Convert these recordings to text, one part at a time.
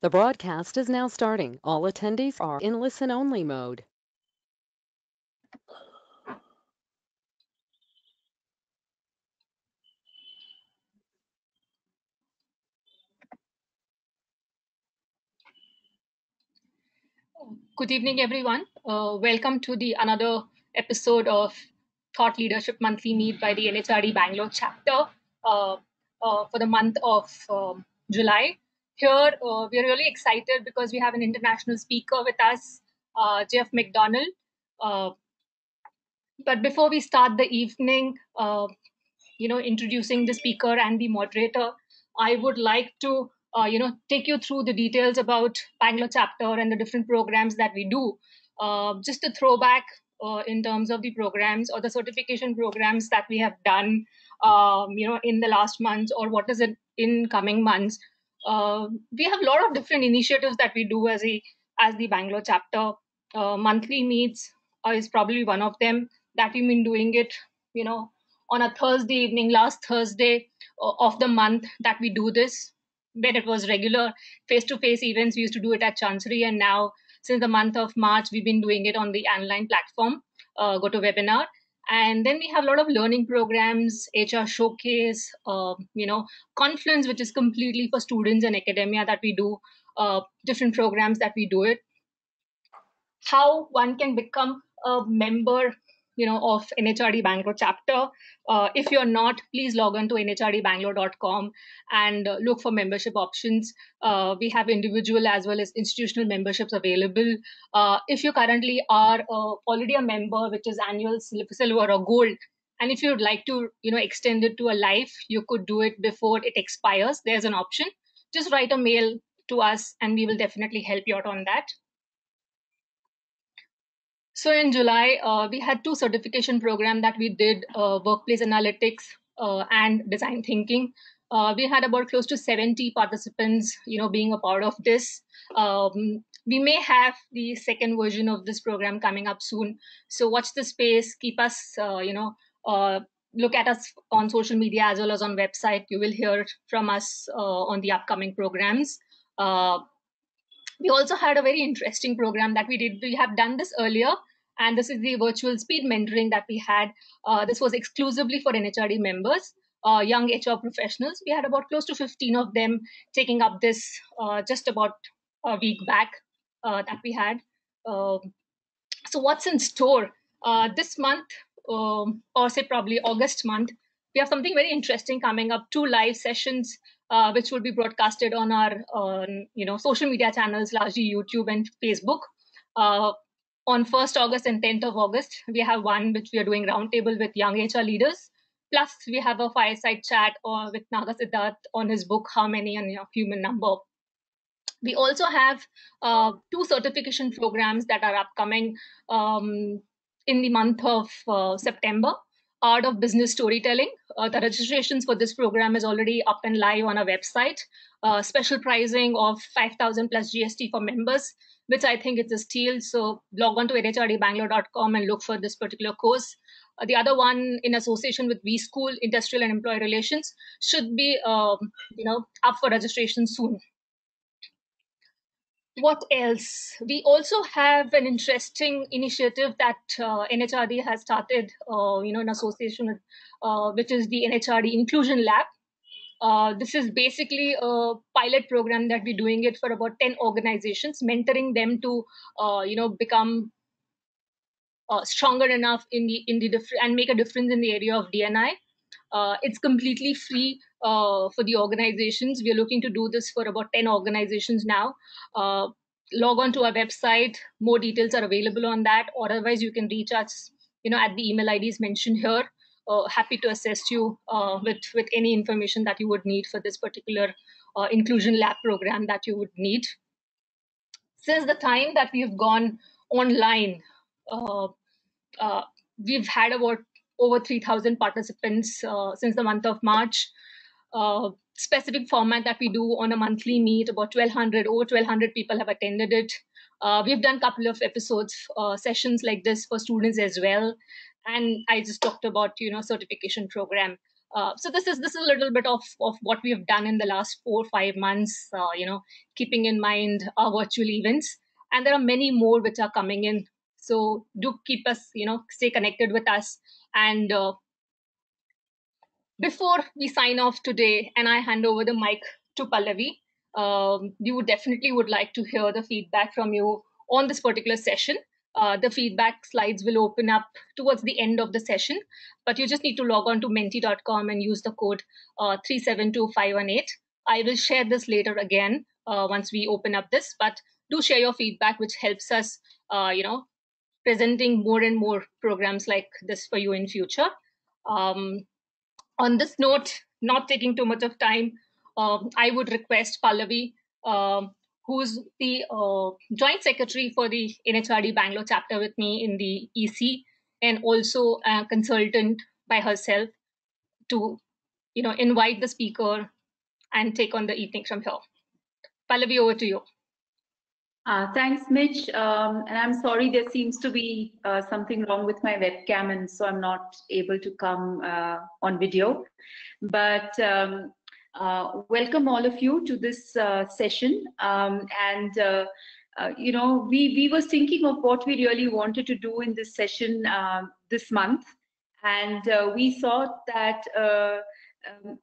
The broadcast is now starting. All attendees are in listen-only mode. Good evening, everyone. Uh, welcome to the another episode of Thought Leadership Monthly Meet by the NHRD Bangalore chapter uh, uh, for the month of um, July. Here, uh, we are really excited because we have an international speaker with us, uh, Geoff McDonald. Uh, but before we start the evening, uh, you know, introducing the speaker and the moderator, I would like to, uh, you know, take you through the details about Bangalore chapter and the different programs that we do. Uh, just a throwback in terms of the programs or the certification programs that we have done, um, you know, in the last months or what is it in coming months uh, we have a lot of different initiatives that we do as a as the Bangalore chapter. Uh, monthly meets uh, is probably one of them that we've been doing it. You know, on a Thursday evening, last Thursday uh, of the month that we do this. When it was regular face-to-face events, we used to do it at Chancery, and now since the month of March, we've been doing it on the online platform, uh, GoToWebinar and then we have a lot of learning programs hr showcase uh, you know confluence which is completely for students and academia that we do uh, different programs that we do it. How one can become a member you know of nhrd bangalore chapter. Uh, if you're not please log on to nhrdbangalore.com and look for membership options. Uh, we have individual as well as institutional memberships available. Uh, if you currently are uh, already a member which is annual silver or gold and if you'd like to you know extend it to a life you could do it before it expires. There's an option. Just write a mail to us and we will definitely help you out on that so in July, uh, we had two certification program that we did, uh, workplace analytics uh, and design thinking. Uh, we had about close to 70 participants, you know, being a part of this. Um, we may have the second version of this program coming up soon. So watch the space, keep us, uh, you know, uh, look at us on social media as well as on website. You will hear from us on the upcoming programs we also had a very interesting program that we did. We have done this earlier, and this is the virtual speed mentoring that we had. Uh, this was exclusively for NHRD members, uh, young HR professionals. We had about close to 15 of them taking up this uh, just about a week back uh, that we had. Um, so, what's in store uh, this month, um, or say probably August month? We have something very interesting coming up. Two live sessions uh, which will be broadcasted on our you know social media channels, largely YouTube and Facebook. Uh, on 1st August and 10th of August, we have one which we are doing roundtable with young HR leaders. Plus, we have a fireside chat or with Naga Siddharth on his book, How Many and Your Human Number. We also have uh, two certification programs that are upcoming um, in the month of uh, September. Art of Business Storytelling. Uh, the registrations for this program is already up and live on our website. Uh, special pricing of 5,000 plus GST for members which I think is a steal. So log on to nhrdbangalore.com and look for this particular course. Uh, the other one, in association with V School Industrial and Employee Relations, should be um, you know up for registration soon. What else? We also have an interesting initiative that uh, NHRD has started, uh, you know, in association with, uh, which is the NHRD Inclusion Lab. Uh, this is basically a pilot program that we're doing it for about 10 organizations, mentoring them to, uh, you know, become uh, stronger enough in the in the different and make a difference in the area of DNI. Uh, it's completely free uh, for the organizations. We are looking to do this for about 10 organizations now. log on to our website. More details are available on that. Or otherwise, you can reach us, you know, at the email IDs mentioned here uh, happy to assist you uh, with with any information that you would need for this particular uh, inclusion lab program that you would need. Since the time that we've gone online, uh, uh, we've had about over 3,000 participants uh, since the month of March. specific format that we do on a monthly meet, about 1,200, over 1,200 people have attended it. we've done a couple of episodes, sessions like this for students as well and I just talked about you know certification program. Uh, so this is this is a little bit of, of what we have done in the last four five months. Uh, you know, keeping in mind our virtual events, and there are many more which are coming in. So do keep us, you know, stay connected with us. And uh, before we sign off today, and I hand over the mic to Pallavi, um, would definitely would like to hear the feedback from you on this particular session. Uh, the feedback slides will open up towards the end of the session, but you just need to log on to menti.com and use the code uh, 372518. I will share this later again uh, once we open up this, but do share your feedback, which helps us, uh, you know, presenting more and more programs like this for you in future. Um, on this note, not taking too much of time, um, I would request Pallavi um, who's the uh, joint secretary for the NHRD Bangalore chapter with me in the EC, and also a consultant by herself to, you know, invite the speaker and take on the evening from here. Pallavi, over to you. Uh, thanks, Mitch. Um, and I'm sorry, there seems to be uh, something wrong with my webcam, and so I'm not able to come uh, on video. But um, uh, welcome all of you to this uh, session. Um, and, uh, you know, we, we were thinking of what we really wanted to do in this session um, this month. And we thought that um,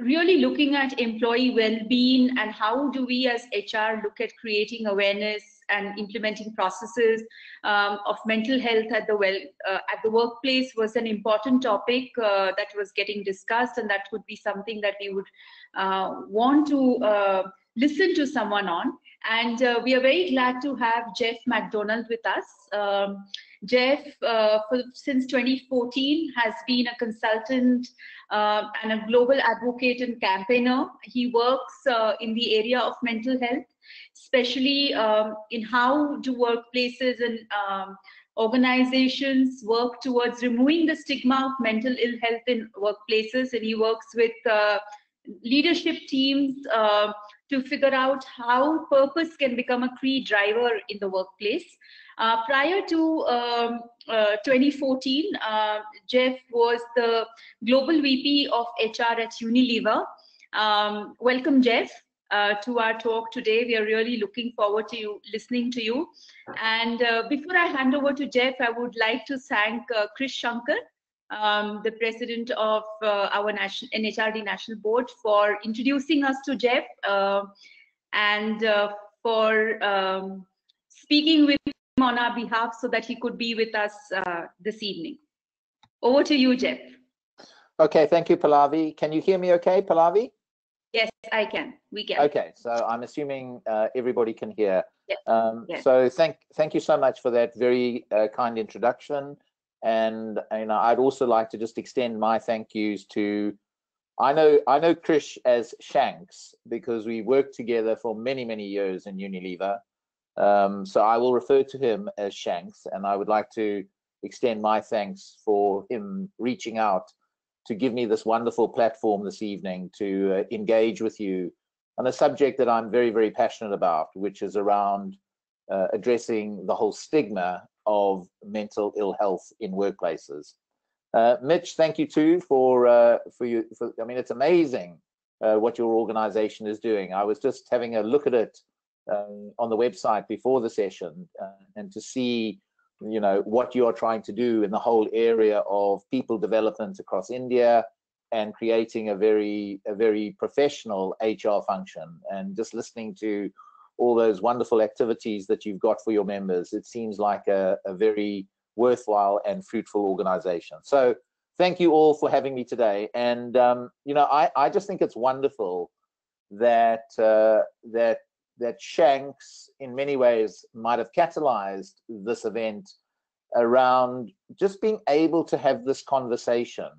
really looking at employee well-being and how do we as HR look at creating awareness and implementing processes um, of mental health at the well uh, at the workplace was an important topic uh, that was getting discussed and that would be something that we would uh, want to uh, listen to someone on. And uh, we are very glad to have geoff mcdonald with us. Um, geoff uh, for, since 2014 has been a consultant and a global advocate and campaigner. He works in the area of mental health especially um, in how do workplaces and um, organizations work towards removing the stigma of mental ill health in workplaces. And he works with uh, leadership teams uh, to figure out how purpose can become a key driver in the workplace. Uh, prior to um, uh, 2014, uh, Geoff was the global VP of HR at Unilever. Um, welcome, Geoff uh, to our talk today. We are really looking forward to you listening to you. And uh, before I hand over to Geoff, I would like to thank uh, Krish Shankar, um, the president of uh, our national NHRD National Board, for introducing us to Geoff uh, and uh, for um, speaking with him on our behalf so that he could be with us this evening. Over to you, Geoff. Okay, thank you, Pallavi. Can you hear me okay, Pallavi? I can. We can. Okay, so I'm assuming uh, everybody can hear. Yes. Um, yes. So thank thank you so much for that very uh, kind introduction. And you know, I'd also like to just extend my thank yous to. I know I know Krish as Shanks because we worked together for many many years in Unilever. Um, so I will refer to him as Shanks, and I would like to extend my thanks for him reaching out to give me this wonderful platform this evening to uh, engage with you on a subject that I'm very, very passionate about, which is around uh, addressing the whole stigma of mental ill health in workplaces. Uh, Mitch, thank you too for uh, for you. For, I mean, it's amazing uh, what your organization is doing. I was just having a look at it um, on the website before the session, uh, and to see you know what you are trying to do in the whole area of people development across India and creating a very a very professional HR function and just listening to all those wonderful activities that you've got for your members it seems like a, a very worthwhile and fruitful organization. So thank you all for having me today. And um, you know I, I just think it's wonderful that uh, that that Shanks, in many ways, might have catalyzed this event around just being able to have this conversation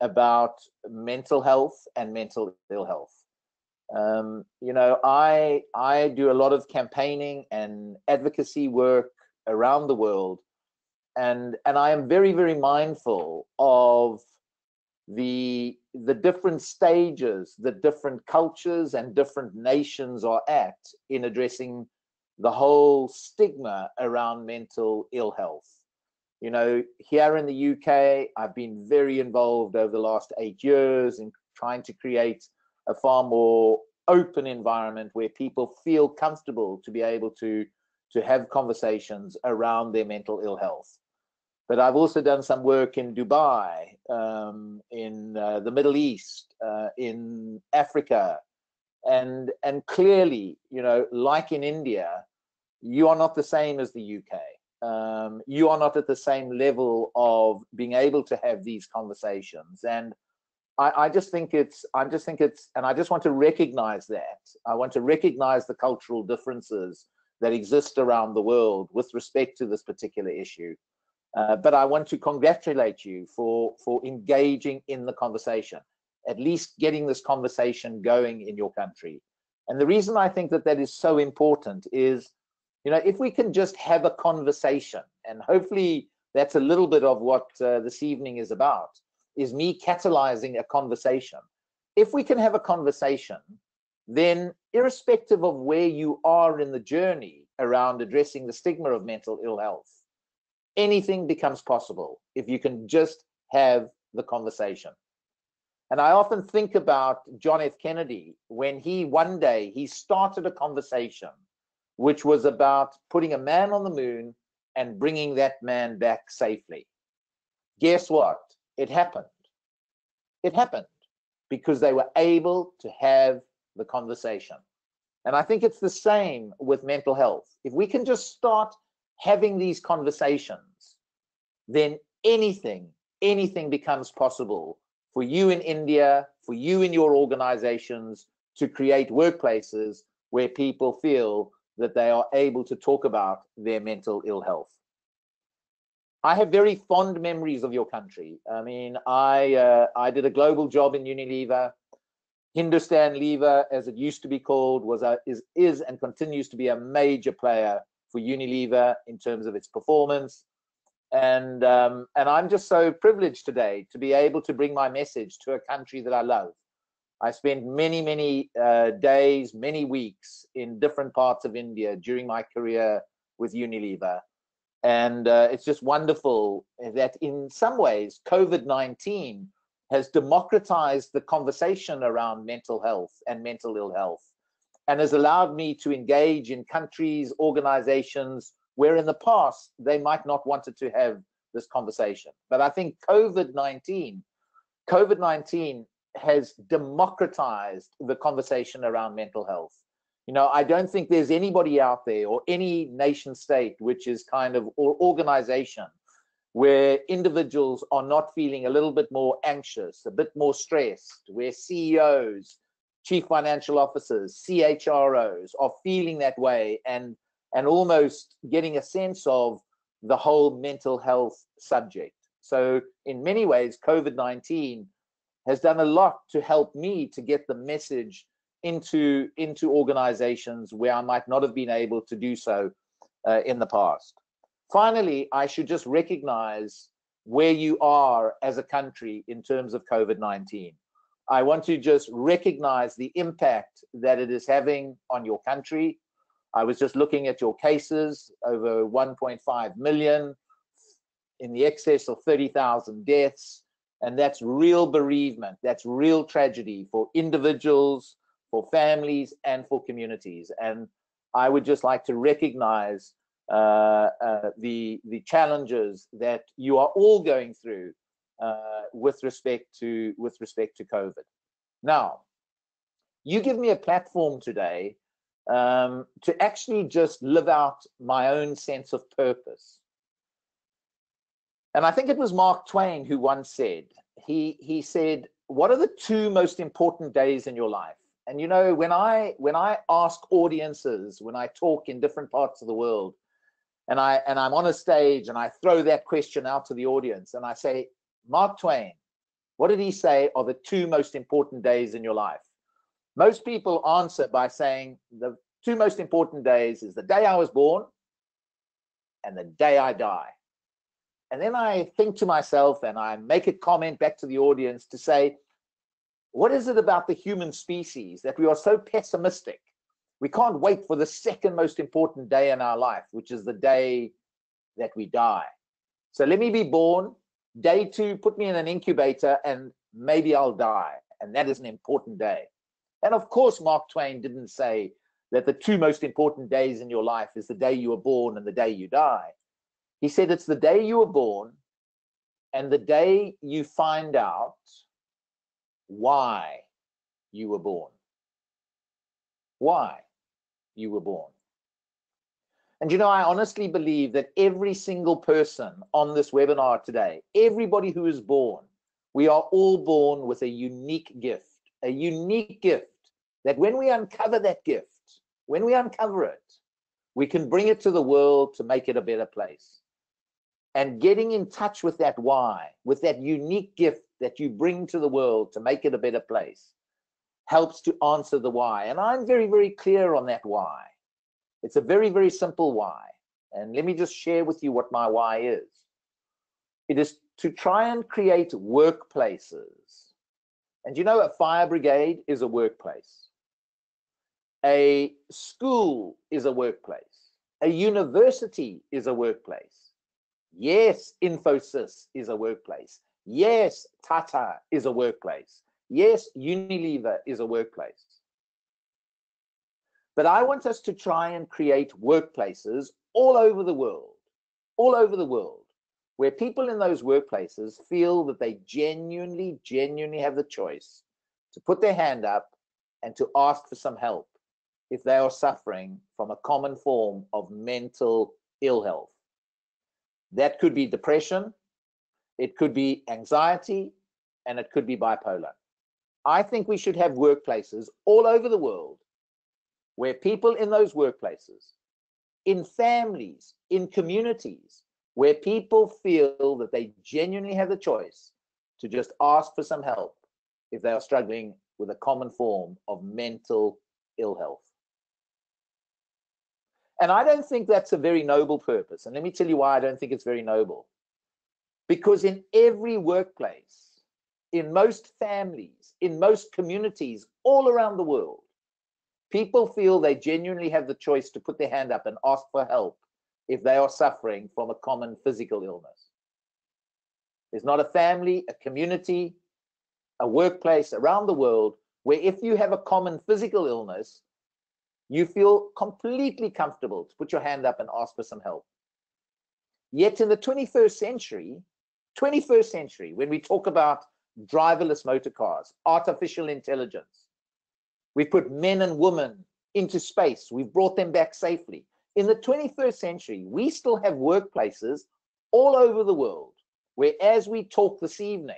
about mental health and mental ill health. Um, you know, I I do a lot of campaigning and advocacy work around the world, and and I am very very mindful of the the different stages that different cultures and different nations are at in addressing the whole stigma around mental ill health. You know, here in the UK, I've been very involved over the last eight years in trying to create a far more open environment where people feel comfortable to be able to to have conversations around their mental ill health. But I've also done some work in Dubai, um, in uh, the Middle East, uh, in Africa, and and clearly, you know, like in India, you are not the same as the UK. Um, you are not at the same level of being able to have these conversations, and I, I just think it's I just think it's and I just want to recognize that. I want to recognize the cultural differences that exist around the world with respect to this particular issue. Uh, but I want to congratulate you for for engaging in the conversation, at least getting this conversation going in your country. And the reason I think that that is so important is, you know, if we can just have a conversation, and hopefully that's a little bit of what uh, this evening is about, is me catalyzing a conversation. If we can have a conversation, then irrespective of where you are in the journey around addressing the stigma of mental ill health, anything becomes possible if you can just have the conversation. And I often think about John F. Kennedy when he one day he started a conversation which was about putting a man on the moon and bringing that man back safely. Guess what? It happened. It happened because they were able to have the conversation. And I think it's the same with mental health. If we can just start having these conversations, then anything, anything becomes possible for you in India, for you in your organizations to create workplaces where people feel that they are able to talk about their mental ill health. I have very fond memories of your country. I mean, I uh, I did a global job in Unilever. Hindustan Lever, as it used to be called, was a, is is and continues to be a major player for Unilever in terms of its performance. And um, and I'm just so privileged today to be able to bring my message to a country that I love. I spent many many uh, days, many weeks in different parts of India during my career with Unilever and uh, it's just wonderful that in some ways, COVID 19 has democratized the conversation around mental health and mental ill health and has allowed me to engage in countries, organizations where in the past they might not wanted to have this conversation. But I think COVID 19, COVID 19 has democratized the conversation around mental health you know i don't think there's anybody out there or any nation state which is kind of or organization where individuals are not feeling a little bit more anxious a bit more stressed where ceos chief financial officers chros are feeling that way and and almost getting a sense of the whole mental health subject so in many ways covid-19 has done a lot to help me to get the message into into organizations where I might not have been able to do so uh, in the past. Finally, I should just recognize where you are as a country in terms of COVID-19. I want to just recognize the impact that it is having on your country. I was just looking at your cases, over 1.5 million, in the excess of 30,000 deaths, and that's real bereavement, that's real tragedy for individuals, for families and for communities. And I would just like to recognize uh, uh, the the challenges that you are all going through uh, with respect to with respect to COVID. Now, you give me a platform today um, to actually just live out my own sense of purpose. And I think it was Mark Twain who once said, he he said, "What are the two most important days in your life?" and you know when i when i ask audiences when i talk in different parts of the world and i and i'm on a stage and i throw that question out to the audience and i say mark twain what did he say are the two most important days in your life most people answer by saying the two most important days is the day i was born and the day i die and then i think to myself and i make a comment back to the audience to say what is it about the human species that we are so pessimistic? We can't wait for the second most important day in our life, which is the day that we die. So let me be born. Day two, put me in an incubator and maybe I'll die. And that is an important day. And of course, Mark Twain didn't say that the two most important days in your life is the day you were born and the day you die. He said it's the day you were born and the day you find out why you were born. Why you were born. And you know, I honestly believe that every single person on this webinar today, everybody who is born, we are all born with a unique gift, a unique gift that when we uncover that gift, when we uncover it, we can bring it to the world to make it a better place. And getting in touch with that why, with that unique gift that you bring to the world to make it a better place, helps to answer the why. And I'm very, very clear on that why. It's a very, very simple why. And let me just share with you what my why is. It is to try and create workplaces. And you know, a fire brigade is a workplace. A school is a workplace. A university is a workplace. Yes, Infosys is a workplace. Yes, Tata is a workplace. Yes, Unilever is a workplace. But I want us to try and create workplaces all over the world, all over the world, where people in those workplaces feel that they genuinely, genuinely have the choice to put their hand up and to ask for some help if they are suffering from a common form of mental ill health. That could be depression, it could be anxiety, and it could be bipolar. I think we should have workplaces all over the world where people in those workplaces, in families, in communities, where people feel that they genuinely have the choice to just ask for some help if they are struggling with a common form of mental ill health. And I don't think that's a very noble purpose. And let me tell you why I don't think it's very noble. Because in every workplace, in most families, in most communities all around the world, people feel they genuinely have the choice to put their hand up and ask for help if they are suffering from a common physical illness. There's not a family, a community, a workplace around the world where if you have a common physical illness, you feel completely comfortable to put your hand up and ask for some help. Yet in the 21st century, 21st century, when we talk about driverless motor cars, artificial intelligence, we've put men and women into space, we've brought them back safely. In the 21st century, we still have workplaces all over the world where, as we talk this evening,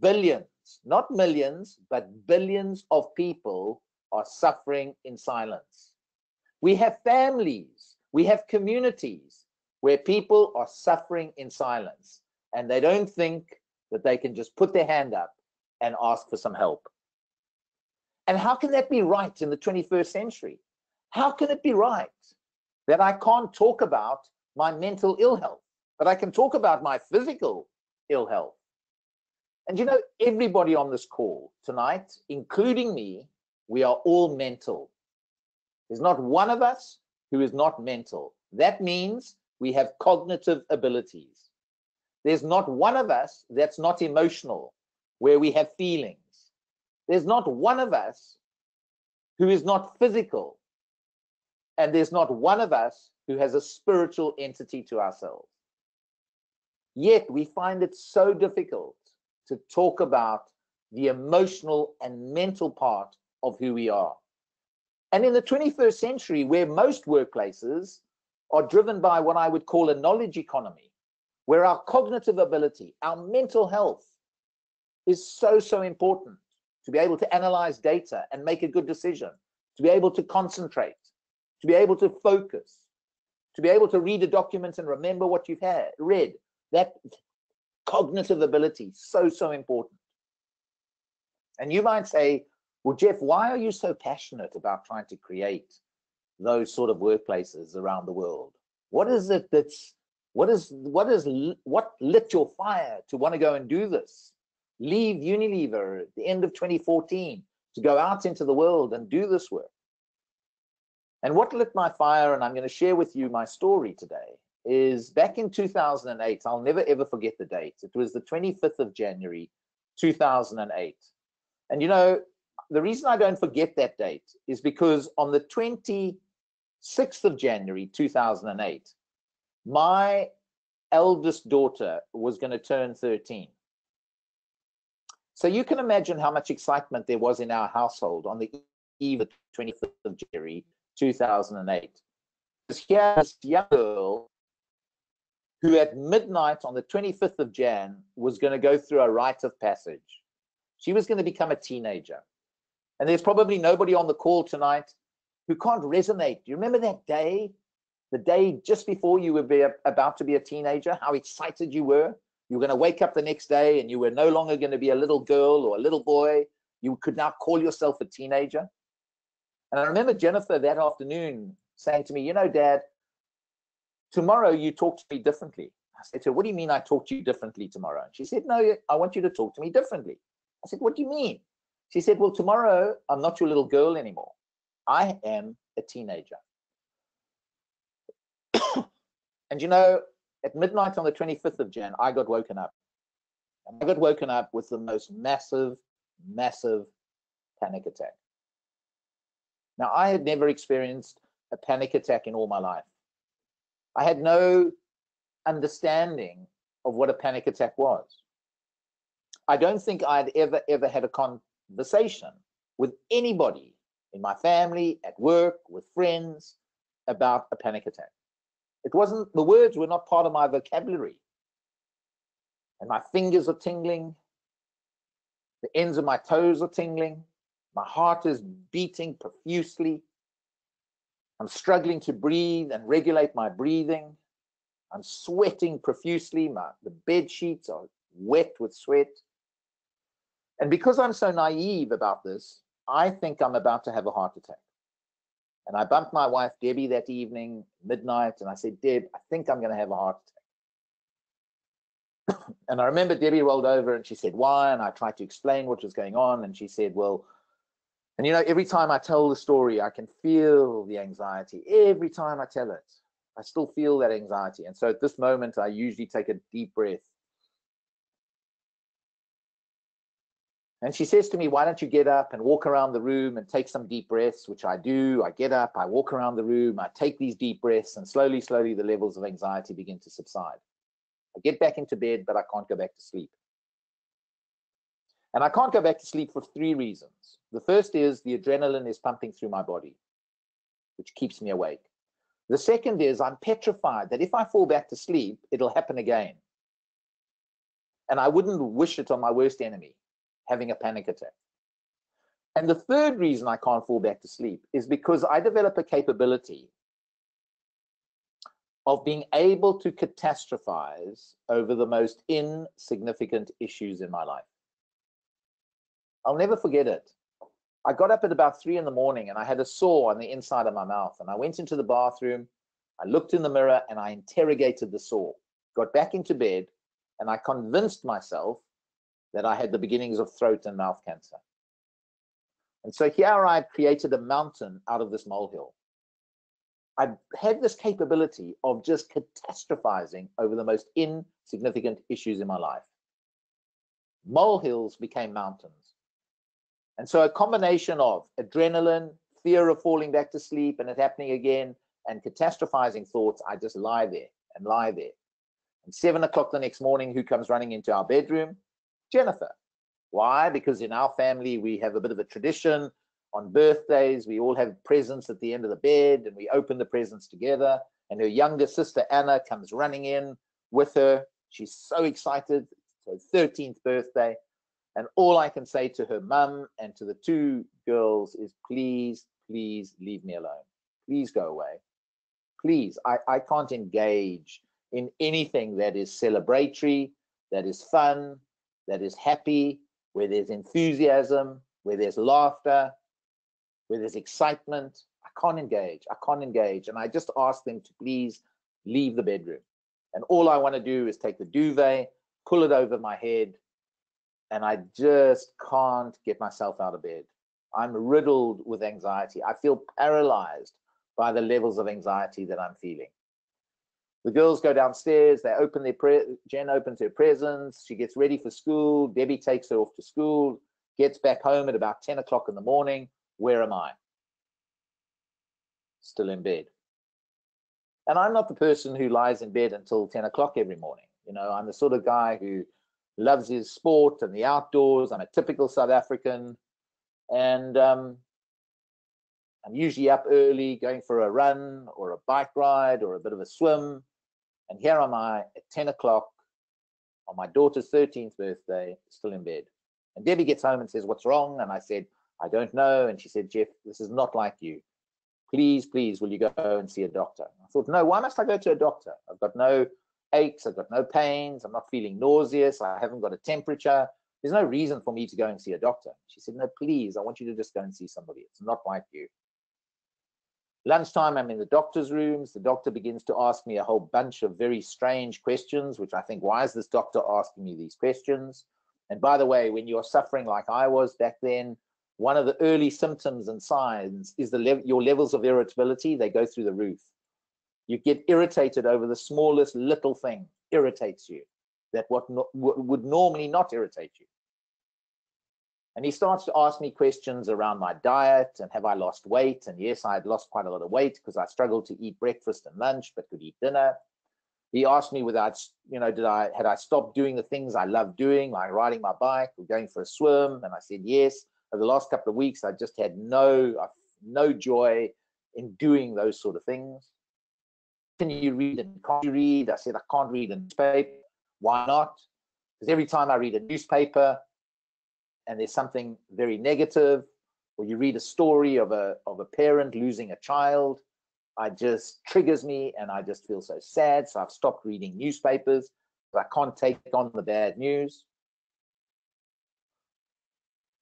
billions, not millions, but billions of people are suffering in silence. We have families, we have communities where people are suffering in silence and they don't think that they can just put their hand up and ask for some help. And how can that be right in the 21st century? How can it be right that I can't talk about my mental ill health, but I can talk about my physical ill health? And you know, everybody on this call tonight, including me, we are all mental. There's not one of us who is not mental. That means we have cognitive abilities. There's not one of us that's not emotional, where we have feelings. There's not one of us who is not physical. And there's not one of us who has a spiritual entity to ourselves. Yet we find it so difficult to talk about the emotional and mental part of who we are. And in the 21st century, where most workplaces are driven by what I would call a knowledge economy, where our cognitive ability, our mental health is so, so important to be able to analyze data and make a good decision, to be able to concentrate, to be able to focus, to be able to read a document and remember what you've had, read. That cognitive ability, so, so important. And you might say, well, Geoff, why are you so passionate about trying to create those sort of workplaces around the world? What is it that's what is what is what lit your fire to want to go and do this? Leave Unilever at the end of 2014 to go out into the world and do this work. And what lit my fire, and I'm going to share with you my story today, is back in 2008. I'll never ever forget the date. It was the 25th of January, 2008. And you know, the reason I don't forget that date is because on the 26th of January, 2008, my eldest daughter was going to turn 13. So you can imagine how much excitement there was in our household on the eve of the 25th of January 2008. Because here's this young girl who at midnight on the 25th of Jan was going to go through a rite of passage. She was going to become a teenager. And there's probably nobody on the call tonight who can't resonate. Do you remember that day? The day just before you were about to be a teenager, how excited you were? You were going to wake up the next day and you were no longer going to be a little girl or a little boy. You could now call yourself a teenager. And I remember Jennifer that afternoon saying to me, You know, Dad, tomorrow you talk to me differently. I said to her, What do you mean I talk to you differently tomorrow? And she said, No, I want you to talk to me differently. I said, What do you mean? She said, Well, tomorrow I'm not your little girl anymore. I am a teenager. and you know, at midnight on the 25th of Jan, I got woken up. And I got woken up with the most massive, massive panic attack. Now, I had never experienced a panic attack in all my life. I had no understanding of what a panic attack was. I don't think I'd ever, ever had a conversation with anybody in my family, at work, with friends about a panic attack. It wasn't, the words were not part of my vocabulary. And my fingers are tingling. The ends of my toes are tingling. My heart is beating profusely. I'm struggling to breathe and regulate my breathing. I'm sweating profusely. My, the bed sheets are wet with sweat. And because I'm so naive about this, I think I'm about to have a heart attack. And I bumped my wife, Debbie, that evening, midnight, and I said, Deb, I think I'm going to have a heart attack. and I remember Debbie rolled over and she said, Why? And I tried to explain what was going on. And she said, Well, and you know, every time I tell the story, I can feel the anxiety. Every time I tell it, I still feel that anxiety. And so at this moment, I usually take a deep breath And she says to me, Why don't you get up and walk around the room and take some deep breaths, which I do. I get up, I walk around the room, I take these deep breaths, and slowly, slowly, the levels of anxiety begin to subside. I get back into bed, but I can't go back to sleep. And I can't go back to sleep for three reasons. The first is the adrenaline is pumping through my body, which keeps me awake. The second is I'm petrified that if I fall back to sleep, it'll happen again. And I wouldn't wish it on my worst enemy having a panic attack. And the third reason I can't fall back to sleep is because I develop a capability of being able to catastrophize over the most insignificant issues in my life. I'll never forget it. I got up at about three in the morning and I had a sore on the inside of my mouth. And I went into the bathroom, I looked in the mirror and I interrogated the sore. Got back into bed and I convinced myself that I had the beginnings of throat and mouth cancer. And so here I created a mountain out of this molehill. I had this capability of just catastrophizing over the most insignificant issues in my life. Molehills became mountains. And so a combination of adrenaline, fear of falling back to sleep and it happening again, and catastrophizing thoughts, I just lie there and lie there. And seven o'clock the next morning, who comes running into our bedroom? Jennifer. Why? Because in our family, we have a bit of a tradition. On birthdays, we all have presents at the end of the bed and we open the presents together. And her younger sister, Anna, comes running in with her. She's so excited. It's her 13th birthday. And all I can say to her mum and to the two girls is please, please leave me alone. Please go away. Please, I, I can't engage in anything that is celebratory, that is fun, that is happy, where there's enthusiasm, where there's laughter, where there's excitement. I can't engage. I can't engage. And I just ask them to please leave the bedroom. And all I want to do is take the duvet, pull it over my head, and I just can't get myself out of bed. I'm riddled with anxiety. I feel paralyzed by the levels of anxiety that I'm feeling. The girls go downstairs, they open their, pre- Jen opens her presents, she gets ready for school, Debbie takes her off to school, gets back home at about 10 o'clock in the morning. Where am I? Still in bed. And I'm not the person who lies in bed until 10 o'clock every morning. You know, I'm the sort of guy who loves his sport and the outdoors. I'm a typical South African. And um, I'm usually up early going for a run or a bike ride or a bit of a swim. And here am I at 10 o'clock on my daughter's 13th birthday, still in bed. And Debbie gets home and says, What's wrong? And I said, I don't know. And she said, Geoff, this is not like you. Please, please, will you go and see a doctor? I thought, No, why must I go to a doctor? I've got no aches, I've got no pains, I'm not feeling nauseous, I haven't got a temperature. There's no reason for me to go and see a doctor. She said, No, please, I want you to just go and see somebody. It's not like you. Lunchtime, I'm in the doctor's rooms. The doctor begins to ask me a whole bunch of very strange questions, which I think, why is this doctor asking me these questions? And by the way, when you're suffering like I was back then, one of the early symptoms and signs is the le your levels of irritability, they go through the roof. You get irritated over the smallest little thing, irritates you, that what no would normally not irritate you. And he starts to ask me questions around my diet and have I lost weight? And yes, I had lost quite a lot of weight because I struggled to eat breakfast and lunch, but could eat dinner. He asked me whether I'd, you know, did I had I stopped doing the things I love doing, like riding my bike or going for a swim? And I said yes. Over the last couple of weeks, I just had no no joy in doing those sort of things. Can you read and can't you read? I said I can't read a newspaper. Why not? Because every time I read a newspaper, and there's something very negative, or you read a story of a of a parent losing a child, I just triggers me and I just feel so sad. So I've stopped reading newspapers. I can't take on the bad news.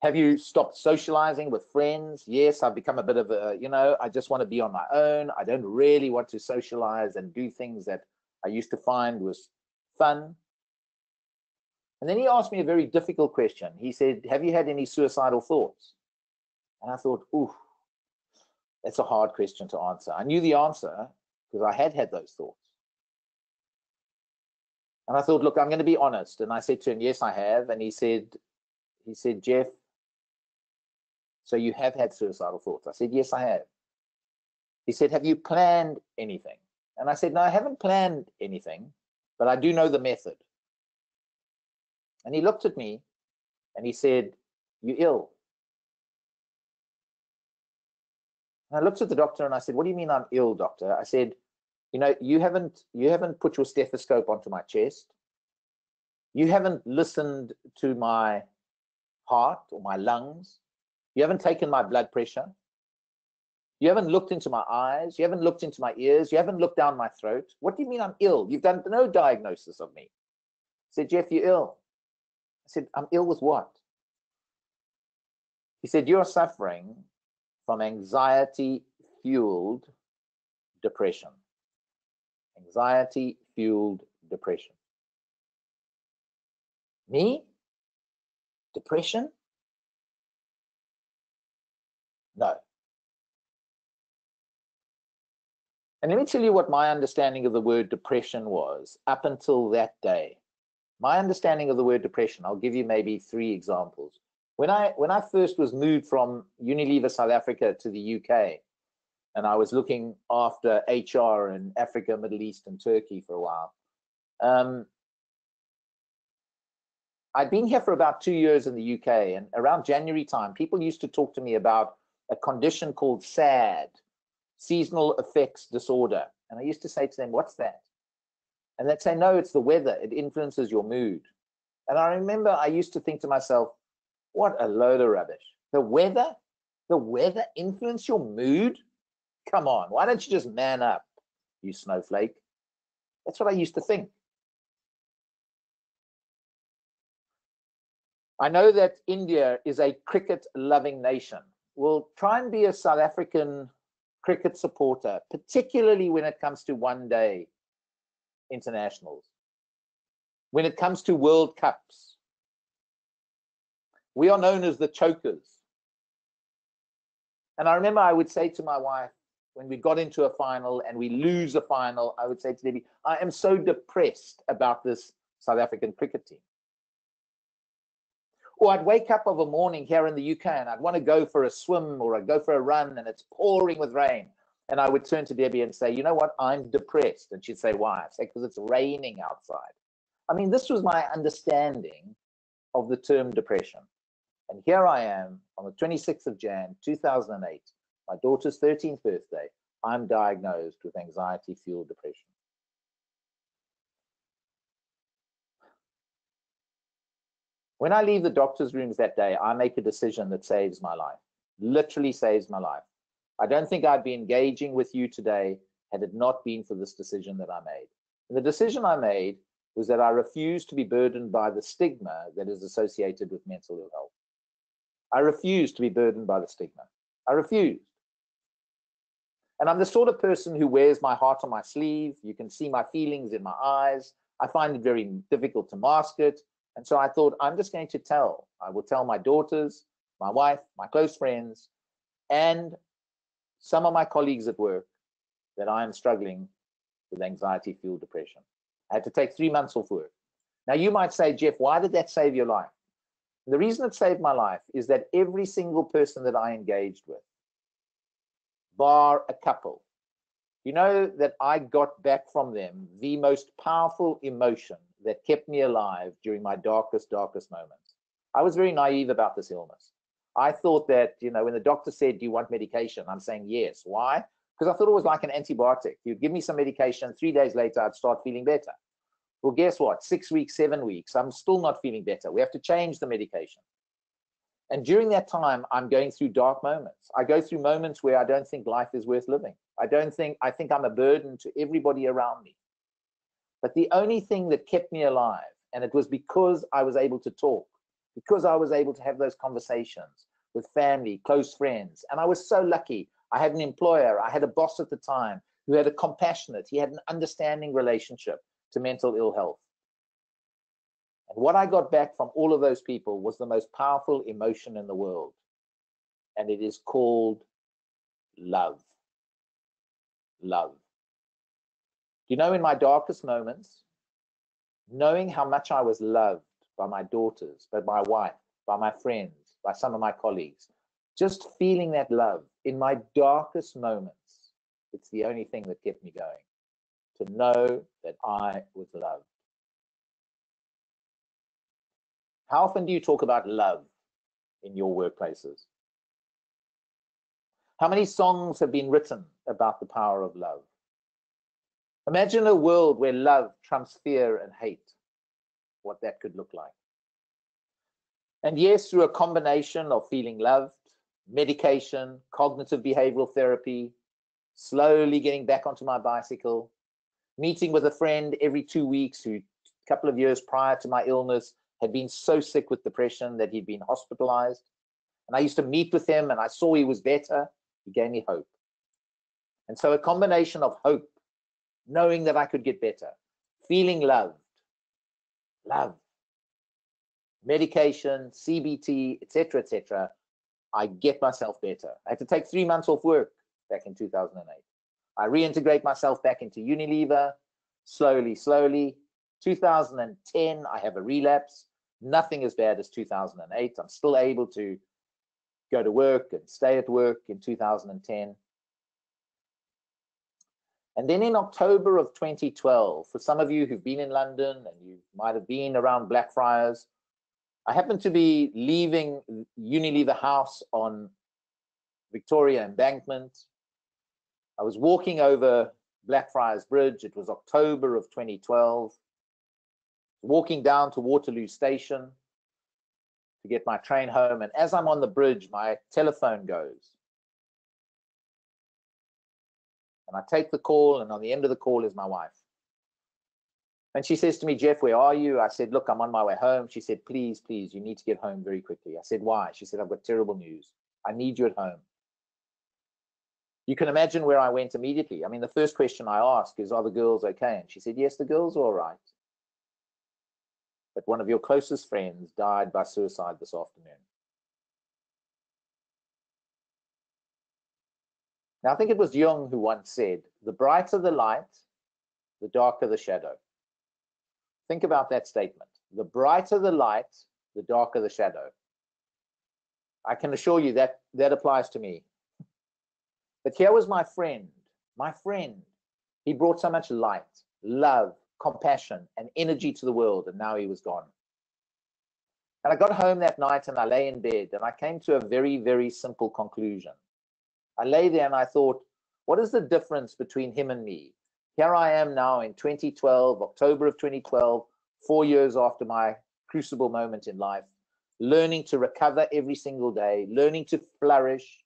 Have you stopped socializing with friends? Yes, I've become a bit of a, you know, I just want to be on my own. I don't really want to socialize and do things that I used to find was fun. And then he asked me a very difficult question. He said, Have you had any suicidal thoughts? And I thought, Ooh, that's a hard question to answer. I knew the answer because I had had those thoughts. And I thought, look, I'm going to be honest. And I said to him, yes, I have. And he said, he said, Geoff, so you have had suicidal thoughts? I said, yes, I have. He said, have you planned anything? And I said, no, I haven't planned anything, but I do know the method. And he looked at me and he said, You ill? And I looked at the doctor and I said, What do you mean I'm ill, doctor? I said, You know, you haven't you haven't put your stethoscope onto my chest. You haven't listened to my heart or my lungs. You haven't taken my blood pressure. You haven't looked into my eyes. You haven't looked into my ears. You haven't looked down my throat. What do you mean I'm ill? You've done no diagnosis of me. I said, Geoff, you're ill. Said, I'm ill with what? He said, You're suffering from anxiety fueled depression. Anxiety fueled depression. Me? Depression? No. And let me tell you what my understanding of the word depression was up until that day my understanding of the word depression, I'll give you maybe three examples. When I when I first was moved from Unilever South Africa to the UK, and I was looking after HR in Africa, Middle East, and Turkey for a while. Um, I'd been here for about two years in the UK, and around January time, people used to talk to me about a condition called SAD, seasonal affective disorder. And I used to say to them, What's that? And they'd say, no, it's the weather. It influences your mood. And I remember I used to think to myself, what a load of rubbish. The weather? The weather influence your mood? Come on, why don't you just man up, you snowflake? That's what I used to think. I know that India is a cricket loving nation. Well, try and be a South African cricket supporter, particularly when it comes to one day internationals. When it comes to World Cups, we are known as the chokers. And I remember I would say to my wife, when we got into a final and we lose a final, I would say to Debbie, I am so depressed about this South African cricket team. Or I'd wake up of a morning here in the UK and I'd want to go for a swim or I'd go for a run and it's pouring with rain. And I would turn to Debbie and say, you know what, I'm depressed. And she'd say, why? I'd say, because it's raining outside. I mean, this was my understanding of the term depression. And here I am on the 26th of Jan, 2008, my daughter's 13th birthday. I'm diagnosed with anxiety fueled depression. When I leave the doctor's rooms that day, I make a decision that saves my life, literally saves my life. I don't think I'd be engaging with you today had it not been for this decision that I made. And the decision I made was that I refuse to be burdened by the stigma that is associated with mental ill health. I refuse to be burdened by the stigma. I refused. And I'm the sort of person who wears my heart on my sleeve. You can see my feelings in my eyes. I find it very difficult to mask it. And so I thought, I'm just going to tell. I will tell my daughters, my wife, my close friends, and some of my colleagues at work that I am struggling with anxiety fueled depression. I had to take three months off work. Now, you might say, Geoff, why did that save your life? the reason it saved my life is that every single person that I engaged with, bar a couple, you know that I got back from them the most powerful emotion that kept me alive during my darkest, darkest moments. I was very naive about this illness. I thought that, you know, when the doctor said, Do you want medication? I'm saying yes. Why? Because I thought it was like an antibiotic. You'd give me some medication, three days later, I'd start feeling better. Well, guess what? Six weeks, seven weeks, I'm still not feeling better. We have to change the medication. And during that time, I'm going through dark moments. I go through moments where I don't think life is worth living. I don't think, I think I'm a burden to everybody around me. But the only thing that kept me alive, and it was because I was able to talk, because I was able to have those conversations with family, close friends. And I was so lucky. I had an employer, I had a boss at the time who had a compassionate, he had an understanding relationship to mental ill health. And what I got back from all of those people was the most powerful emotion in the world. And it is called love. Love. You know, in my darkest moments, knowing how much I was loved by my daughters, by my wife, by my friends, by some of my colleagues, just feeling that love in my darkest moments, it's the only thing that kept me going. To know that I was loved. How often do you talk about love in your workplaces? How many songs have been written about the power of love? Imagine a world where love trumps fear and hate, what that could look like. And yes, through a combination of feeling loved, medication, cognitive behavioral therapy, slowly getting back onto my bicycle, meeting with a friend every two weeks who, a couple of years prior to my illness, had been so sick with depression that he'd been hospitalized. And I used to meet with him and I saw he was better. He gave me hope. And so a combination of hope knowing that I could get better, feeling loved, love, medication, CBT, etc., etc. I get myself better. I had to take three months off work back in 2008. I reintegrate myself back into Unilever, slowly, slowly. 2010, I have a relapse. Nothing as bad as 2008. I'm still able to go to work and stay at work in 2010. And then in October of 2012, for some of you who've been in London and you might have been around Blackfriars, I happened to be leaving Unilever House on Victoria Embankment. I was walking over Blackfriars Bridge. It was October of 2012. Walking down to Waterloo Station to get my train home. And as I'm on the bridge, my telephone goes. And I take the call, and on the end of the call is my wife. And she says to me, Geoff, where are you? I said, Look, I'm on my way home. She said, Please, please, you need to get home very quickly. I said, Why? She said, I've got terrible news. I need you at home. You can imagine where I went immediately. I mean, the first question I ask is, Are the girls okay? And she said, Yes, the girls are all right. But one of your closest friends died by suicide this afternoon. Now, I think it was Jung who once said, the brighter the light, the darker the shadow. Think about that statement. The brighter the light, the darker the shadow. I can assure you that that applies to me. But here was my friend, my friend. He brought so much light, love, compassion, and energy to the world, and now he was gone. And I got home that night and I lay in bed and I came to a very, very simple conclusion. I lay there and I thought, what is the difference between him and me? Here I am now in 2012, October of 2012, four years after my crucible moment in life, learning to recover every single day, learning to flourish,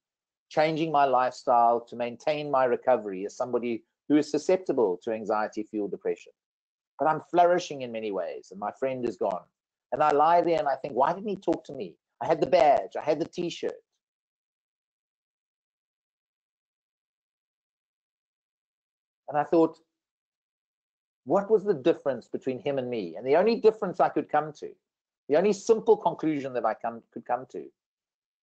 changing my lifestyle to maintain my recovery as somebody who is susceptible to anxiety fueled depression. But I'm flourishing in many ways, and my friend is gone. And I lie there and I think, why didn't he talk to me? I had the badge, I had the t shirt. And I thought, what was the difference between him and me? And the only difference I could come to, the only simple conclusion that I come, could come to,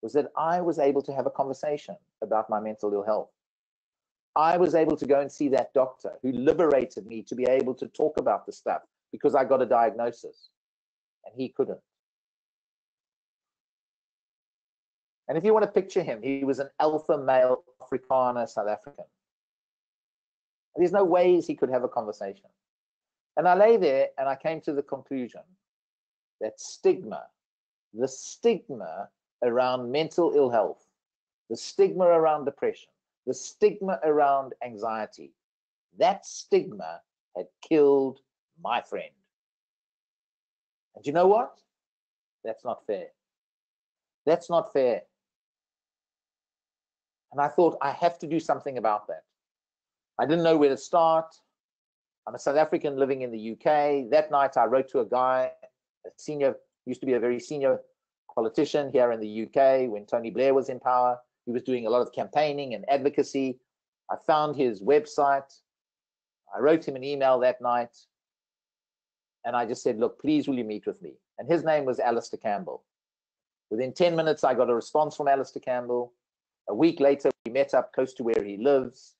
was that I was able to have a conversation about my mental ill health. I was able to go and see that doctor who liberated me to be able to talk about the stuff because I got a diagnosis and he couldn't. And if you want to picture him, he was an alpha male Afrikaner South African. There's no ways he could have a conversation. And I lay there and I came to the conclusion that stigma, the stigma around mental ill health, the stigma around depression, the stigma around anxiety, that stigma had killed my friend. And you know what? That's not fair. That's not fair. And I thought I have to do something about that. I didn't know where to start. I'm a South African living in the UK. That night I wrote to a guy, a senior, used to be a very senior politician here in the UK when Tony Blair was in power. He was doing a lot of campaigning and advocacy. I found his website. I wrote him an email that night. And I just said, look, please will you meet with me? And his name was Alastair Campbell. Within 10 minutes, I got a response from Alastair Campbell. A week later, we met up close to where he lives.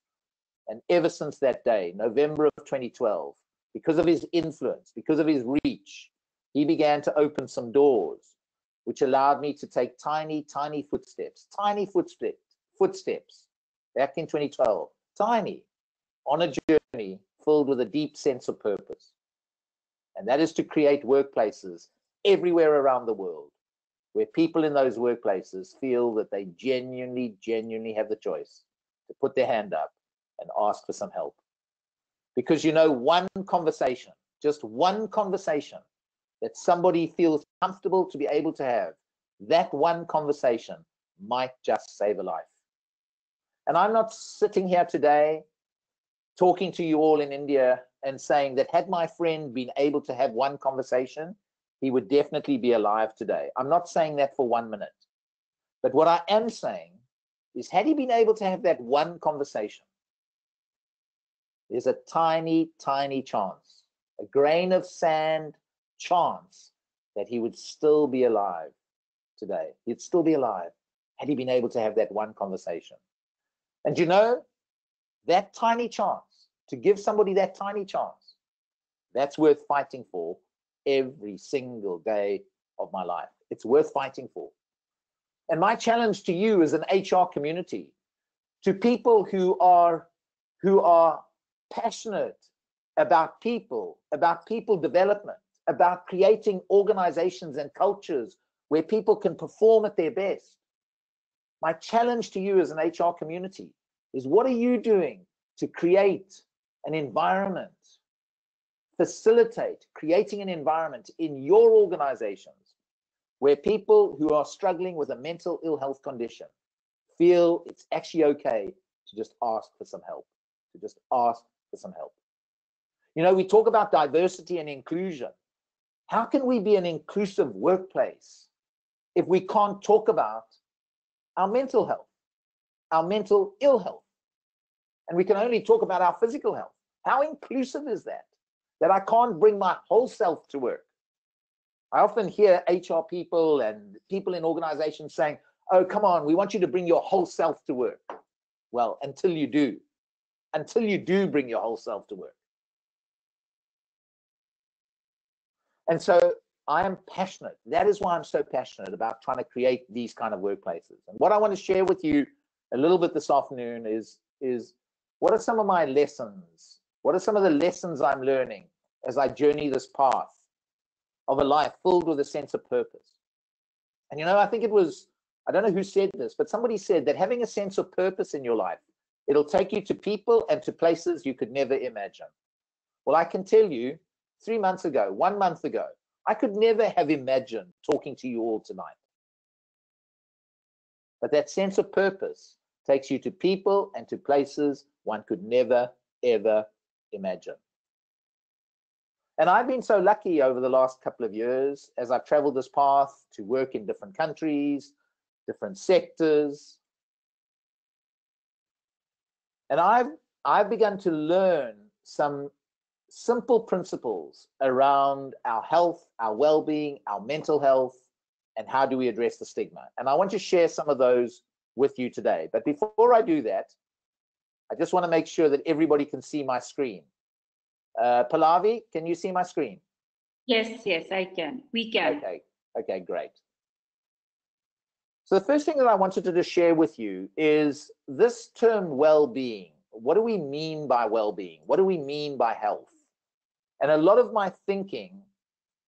And ever since that day, November of 2012, because of his influence, because of his reach, he began to open some doors, which allowed me to take tiny, tiny footsteps, tiny footsteps, footsteps back in 2012, tiny, on a journey filled with a deep sense of purpose. And that is to create workplaces everywhere around the world where people in those workplaces feel that they genuinely, genuinely have the choice to put their hand up and ask for some help. Because you know, one conversation, just one conversation that somebody feels comfortable to be able to have, that one conversation might just save a life. And I'm not sitting here today talking to you all in India and saying that had my friend been able to have one conversation, he would definitely be alive today. I'm not saying that for one minute. But what I am saying is, had he been able to have that one conversation, there's a tiny, tiny chance, a grain of sand chance that he would still be alive today. He'd still be alive had he been able to have that one conversation. And you know, that tiny chance, to give somebody that tiny chance, that's worth fighting for every single day of my life. It's worth fighting for. And my challenge to you as an HR community, to people who are who are passionate about people, about people development, about creating organizations and cultures where people can perform at their best. My challenge to you as an HR community is what are you doing to create an environment, facilitate creating an environment in your organizations where people who are struggling with a mental ill health condition feel it's actually okay to just ask for some help, to just ask for some help. You know, we talk about diversity and inclusion. How can we be an inclusive workplace if we can't talk about our mental health, our mental ill health? And we can only talk about our physical health. How inclusive is that? That I can't bring my whole self to work. I often hear HR people and people in organizations saying, oh, come on, we want you to bring your whole self to work. well until you do, until you do bring your whole self to work. And so I am passionate. That is why I'm so passionate about trying to create these kind of workplaces. And what I want to share with you a little bit this afternoon is, is what are some of my lessons? What are some of the lessons I'm learning as I journey this path of a life filled with a sense of purpose? And you know, I think it was, I don't know who said this, but somebody said that having a sense of purpose in your life, it'll take you to people and to places you could never imagine. Well, I can tell you, three months ago, one month ago, I could never have imagined talking to you all tonight. But that sense of purpose takes you to people and to places one could never, ever imagine. And I've been so lucky over the last couple of years as I've traveled this path to work in different countries, different sectors. And I've I've begun to learn some simple principles around our health, our well-being, our mental health, and how do we address the stigma. And I want to share some of those with you today. But before I do that, I just want to make sure that everybody can see my screen. Uh, Pallavi, can you see my screen? Yes, yes, I can. We can. Okay, okay, great. So the first thing that I wanted to just share with you is this term well-being. What do we mean by well-being? What do we mean by health? And a lot of my thinking,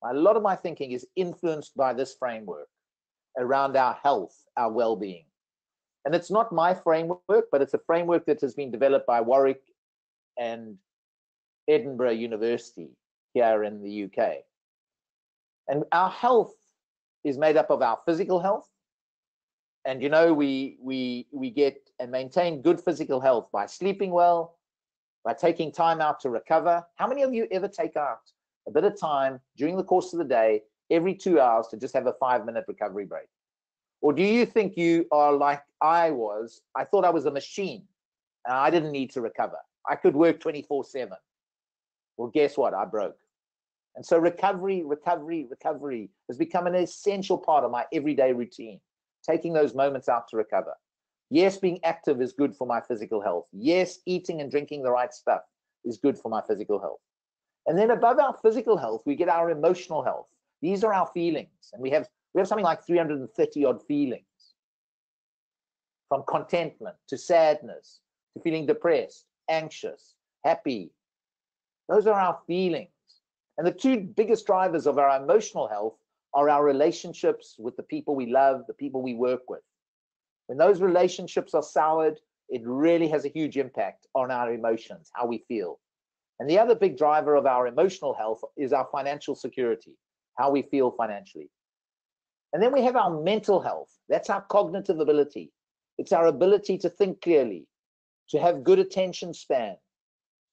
a lot of my thinking is influenced by this framework around our health, our well-being. And it's not my framework, but it's a framework that has been developed by Warwick and Edinburgh University here in the UK. And our health is made up of our physical health. And you know, we we we get and maintain good physical health by sleeping well, by taking time out to recover. How many of you ever take out a bit of time during the course of the day, every two hours, to just have a five minute recovery break? Or do you think you are like I was? I thought I was a machine and I didn't need to recover. I could work 24 7. Well, guess what? I broke. And so recovery, recovery, recovery has become an essential part of my everyday routine, taking those moments out to recover. Yes, being active is good for my physical health. Yes, eating and drinking the right stuff is good for my physical health. And then above our physical health, we get our emotional health. These are our feelings. And we have we have something like 330 odd feelings. From contentment to sadness to feeling depressed, anxious, happy, those are our feelings. And the two biggest drivers of our emotional health are our relationships with the people we love, the people we work with. When those relationships are soured, it really has a huge impact on our emotions, how we feel. And the other big driver of our emotional health is our financial security, how we feel financially. And then we have our mental health. That's our cognitive ability. It's our ability to think clearly, to have good attention span,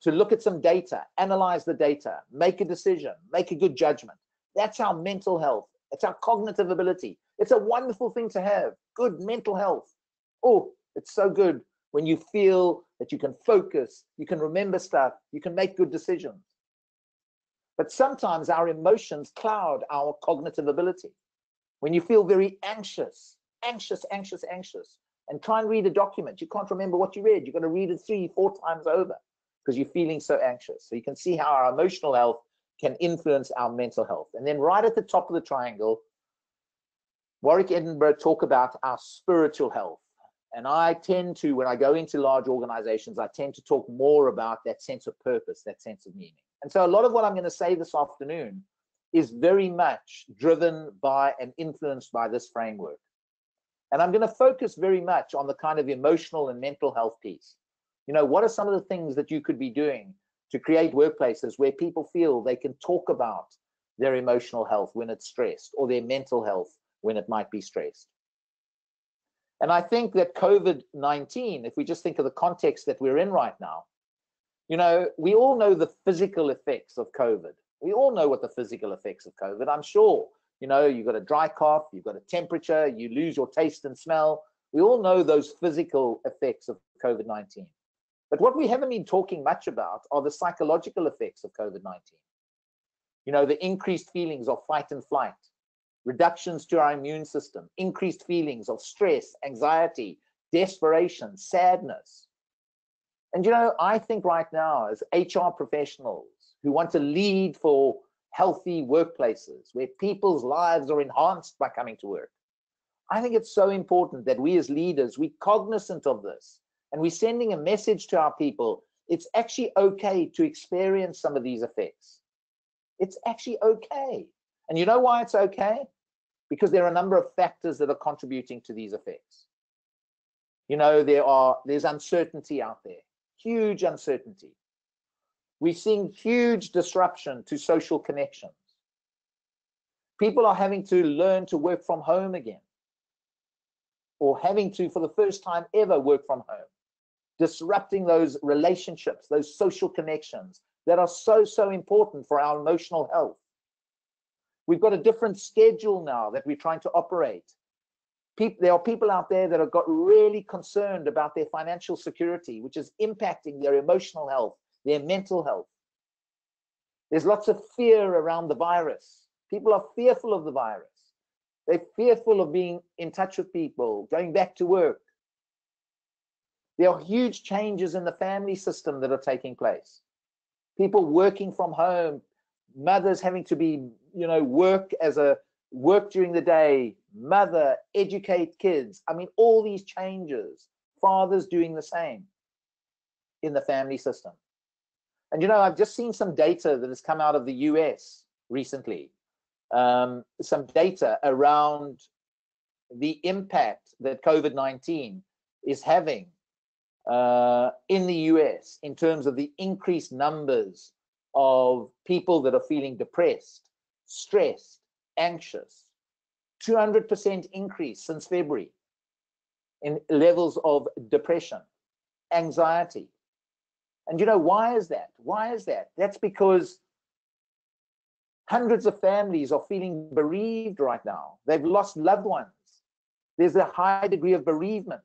to look at some data, analyze the data, make a decision, make a good judgment. That's our mental health. It's our cognitive ability. It's a wonderful thing to have, good mental health. Oh, it's so good when you feel that you can focus, you can remember stuff, you can make good decisions. But sometimes our emotions cloud our cognitive ability. When you feel very anxious, anxious, anxious, anxious, and try and read a document, you can't remember what you read. You're going to read it three, four times over because you're feeling so anxious. So you can see how our emotional health can influence our mental health. And then right at the top of the triangle, Warwick Edinburgh talk about our spiritual health. And I tend to, when I go into large organizations, I tend to talk more about that sense of purpose, that sense of meaning. And so a lot of what I'm going to say this afternoon is very much driven by and influenced by this framework. And I'm going to focus very much on the kind of emotional and mental health piece. You know, what are some of the things that you could be doing to create workplaces where people feel they can talk about their emotional health when it's stressed or their mental health when it might be stressed? And I think that COVID 19, if we just think of the context that we're in right now, you know, we all know the physical effects of COVID. We all know what the physical effects of COVID. I'm sure, you know, you've got a dry cough, you've got a temperature, you lose your taste and smell. We all know those physical effects of COVID 19. But what we haven't been talking much about are the psychological effects of COVID 19. You know, the increased feelings of fight and flight, reductions to our immune system, increased feelings of stress, anxiety, desperation, sadness. And you know, I think right now, as HR professionals who want to lead for healthy workplaces where people's lives are enhanced by coming to work, I think it's so important that we as leaders, we cognizant of this and we're sending a message to our people. It's actually okay to experience some of these effects. It's actually okay. And you know why it's okay? Because there are a number of factors that are contributing to these effects. You know, there are there's uncertainty out there, huge uncertainty. We're seeing huge disruption to social connections. People are having to learn to work from home again or having to, for the first time ever, work from home, disrupting those relationships, those social connections that are so, so important for our emotional health. We've got a different schedule now that we're trying to operate. People, there are people out there that have got really concerned about their financial security, which is impacting their emotional health, their mental health. There's lots of fear around the virus. People are fearful of the virus. They're fearful of being in touch with people, going back to work. There are huge changes in the family system that are taking place. People working from home, mothers having to be, you know, work as a work during the day, mother, educate kids. I mean, all these changes, fathers doing the same in the family system. And, you know, I've just seen some data that has come out of the US recently um, some data around the impact that COVID 19 is having uh, in the US in terms of the increased numbers of people that are feeling depressed, stressed, anxious. 200% increase since February in levels of depression, anxiety. And you know, why is that? Why is that? That's because Hundreds of families are feeling bereaved right now. They've lost loved ones. There's a high degree of bereavement.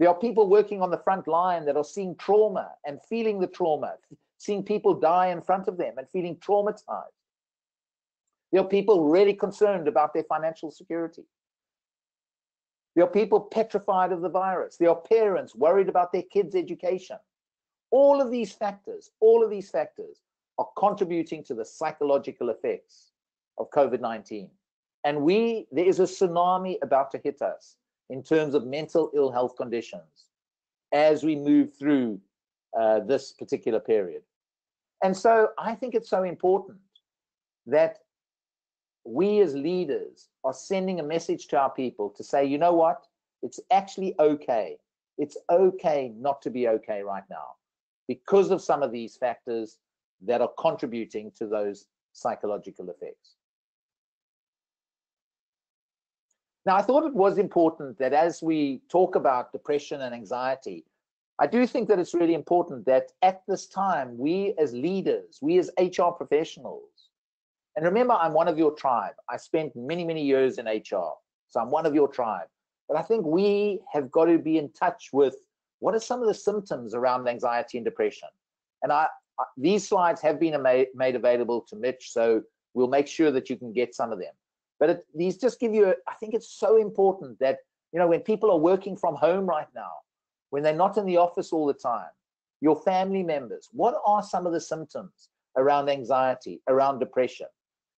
There are people working on the front line that are seeing trauma and feeling the trauma, seeing people die in front of them and feeling traumatized. There are people really concerned about their financial security. There are people petrified of the virus. There are parents worried about their kids' education. All of these factors, all of these factors are contributing to the psychological effects of COVID-19. And we, there is a tsunami about to hit us in terms of mental ill health conditions as we move through uh, this particular period. And so I think it's so important that we as leaders are sending a message to our people to say, you know what? It's actually okay. It's okay not to be okay right now because of some of these factors that are contributing to those psychological effects. Now, I thought it was important that as we talk about depression and anxiety, I do think that it's really important that at this time, we as leaders, we as HR professionals, and remember, I'm one of your tribe. I spent many, many years in HR, so I'm one of your tribe. But I think we have got to be in touch with what are some of the symptoms around anxiety and depression. And I, uh, these slides have been made available to Mitch, so we'll make sure that you can get some of them. But it, these just give you, a, I think it's so important that, you know, when people are working from home right now, when they're not in the office all the time, your family members, what are some of the symptoms around anxiety, around depression?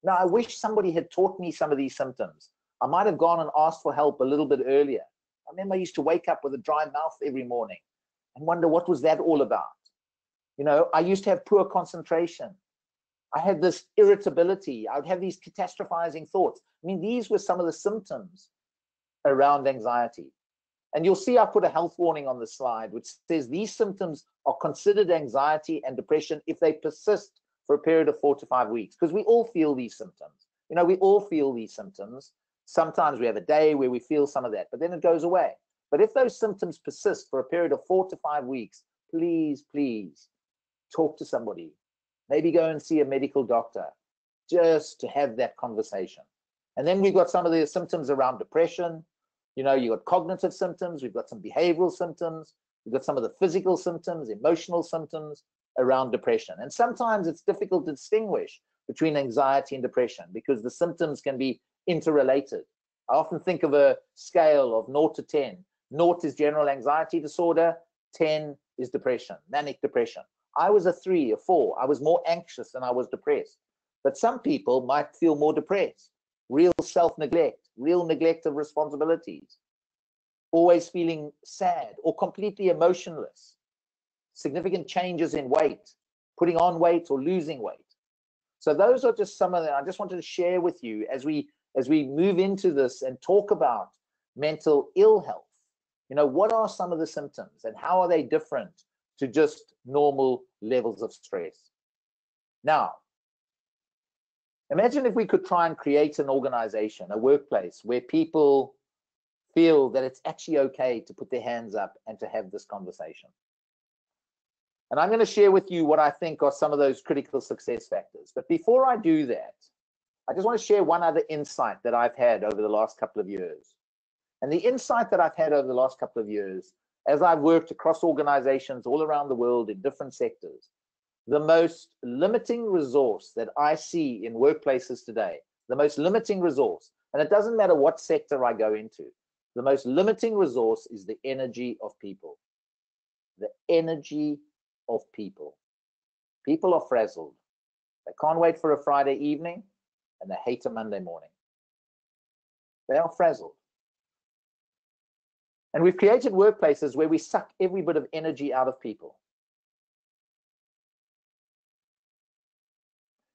Now, I wish somebody had taught me some of these symptoms. I might have gone and asked for help a little bit earlier. I remember I used to wake up with a dry mouth every morning and wonder what was that all about? You know, I used to have poor concentration. I had this irritability. I would have these catastrophizing thoughts. I mean, these were some of the symptoms around anxiety. And you'll see I put a health warning on the slide, which says these symptoms are considered anxiety and depression if they persist for a period of four to five weeks, because we all feel these symptoms. You know, we all feel these symptoms. Sometimes we have a day where we feel some of that, but then it goes away. But if those symptoms persist for a period of four to five weeks, please, please talk to somebody, maybe go and see a medical doctor just to have that conversation. And then we've got some of the symptoms around depression. You know, you've got cognitive symptoms, we've got some behavioral symptoms, we've got some of the physical symptoms, emotional symptoms around depression. And sometimes it's difficult to distinguish between anxiety and depression because the symptoms can be interrelated. I often think of a scale of 0 to 10. Naught is general anxiety disorder. 10 is depression, manic depression. I was a three, a four. I was more anxious than I was depressed. But some people might feel more depressed, real self neglect, real neglect of responsibilities, always feeling sad or completely emotionless, significant changes in weight, putting on weight or losing weight. So those are just some of them. I just wanted to share with you as we as we move into this and talk about mental ill health. You know, what are some of the symptoms and how are they different to just normal levels of stress? Now, imagine if we could try and create an organization, a workplace where people feel that it's actually okay to put their hands up and to have this conversation. And I'm going to share with you what I think are some of those critical success factors. But before I do that, I just want to share one other insight that I've had over the last couple of years. And the insight that I've had over the last couple of years, as I've worked across organizations all around the world in different sectors, the most limiting resource that I see in workplaces today, the most limiting resource, and it doesn't matter what sector I go into, the most limiting resource is the energy of people. The energy of people. People are frazzled. They can't wait for a Friday evening and they hate a Monday morning. They are frazzled. And we've created workplaces where we suck every bit of energy out of people.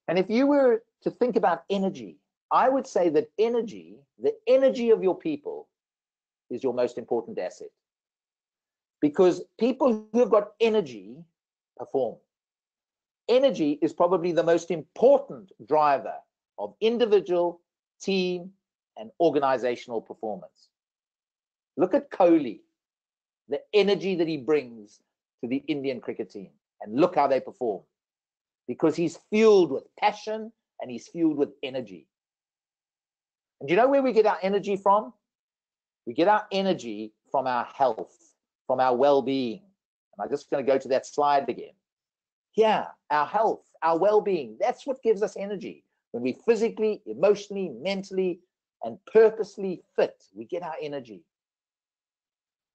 And if you were to think about energy, I would say that energy, the energy of your people, is your most important asset. Because people who have got energy perform. Energy is probably the most important driver of individual, team, and organizational performance. Look at Kohli, the energy that he brings to the Indian cricket team, and look how they perform. Because he's fueled with passion and he's fueled with energy. And do you know where we get our energy from? We get our energy from our health, from our well being. And I'm just going to go to that slide again. Yeah, our health, our well being, that's what gives us energy. When we physically, emotionally, mentally, and purposely fit, we get our energy.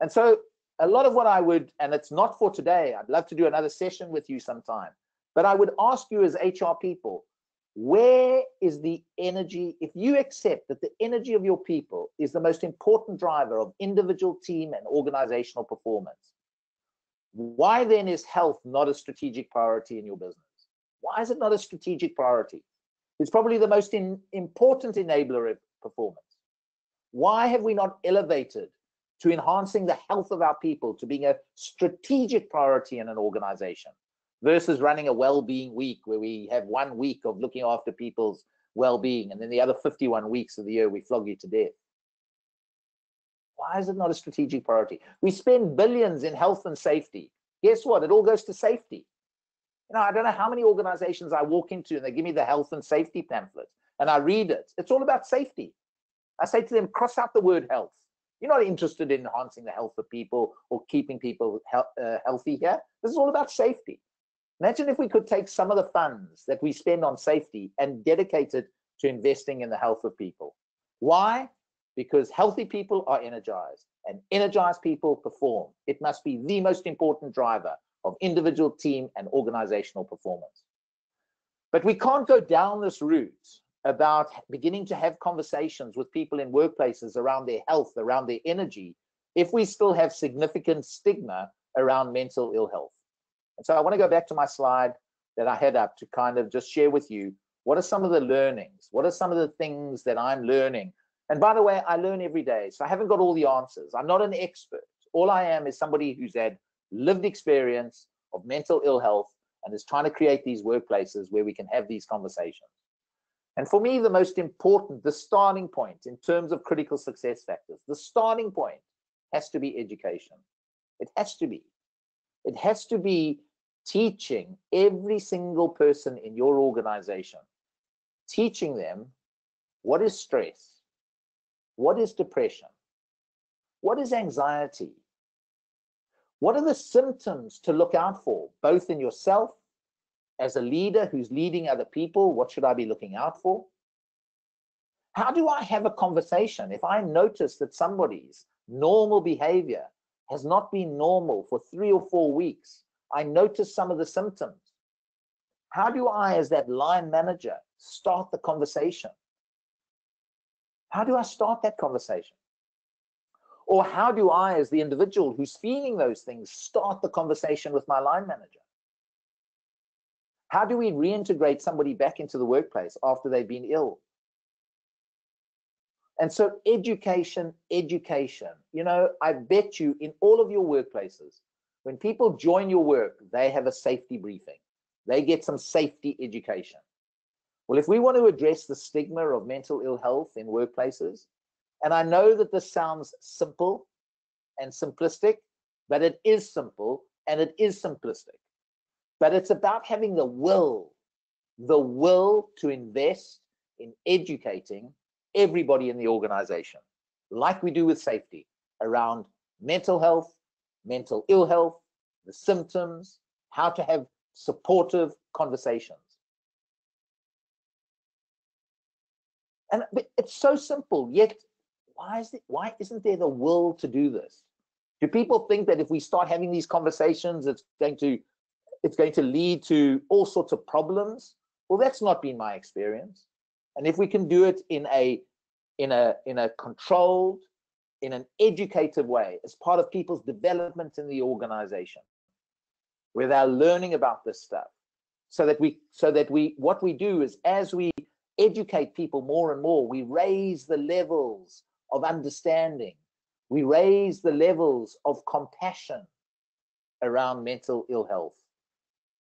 And so, a lot of what I would, and it's not for today, I'd love to do another session with you sometime, but I would ask you as HR people, where is the energy? If you accept that the energy of your people is the most important driver of individual team and organizational performance, why then is health not a strategic priority in your business? Why is it not a strategic priority? It's probably the most in, important enabler of performance. Why have we not elevated to enhancing the health of our people to being a strategic priority in an organization versus running a well-being week where we have one week of looking after people's well-being and then the other 51 weeks of the year we flog you to death? Why is it not a strategic priority? We spend billions in health and safety. Guess what? It all goes to safety. You know, I don't know how many organizations I walk into and they give me the health and safety pamphlet and I read it. It's all about safety. I say to them, cross out the word health. You're not interested in enhancing the health of people or keeping people he- uh, healthy here. This is all about safety. Imagine if we could take some of the funds that we spend on safety and dedicate it to investing in the health of people. Why? because healthy people are energized and energized people perform. It must be the most important driver of individual team and organizational performance. But we can't go down this route about beginning to have conversations with people in workplaces around their health, around their energy, if we still have significant stigma around mental ill health. And so I want to go back to my slide that I had up to kind of just share with you what are some of the learnings? What are some of the things that I'm learning and by the way, I learn every day. So I haven't got all the answers. I'm not an expert. All I am is somebody who's had lived experience of mental ill health and is trying to create these workplaces where we can have these conversations. And for me, the most important, the starting point in terms of critical success factors, the starting point has to be education. It has to be. It has to be teaching every single person in your organization, teaching them what is stress, what is depression? What is anxiety? What are the symptoms to look out for, both in yourself as a leader who's leading other people? What should I be looking out for? How do I have a conversation if I notice that somebody's normal behavior has not been normal for three or four weeks. I notice some of the symptoms. How do I, as that line manager, start the conversation? How do I start that conversation? Or how do I, as the individual who's feeling those things, start the conversation with my line manager? How do we reintegrate somebody back into the workplace after they've been ill? And so education, education, you know, I bet you in all of your workplaces, when people join your work, they have a safety briefing. They get some safety education. Well, if we want to address the stigma of mental ill health in workplaces, and I know that this sounds simple and simplistic, but it is simple and it is simplistic. But it's about having the will, the will to invest in educating everybody in the organization, like we do with safety, around mental health, mental ill health, the symptoms, how to have supportive conversations. And it's so simple, yet why is it why isn't there the will to do this? Do people think that if we start having these conversations, it's going to it's going to lead to all sorts of problems? Well, that's not been my experience. And if we can do it in a in a in a controlled, in an educated way, as part of people's development in the organization, where they're learning about this stuff, so that we so that we what we do is as we educate people more and more. We raise the levels of understanding. We raise the levels of compassion around mental ill health.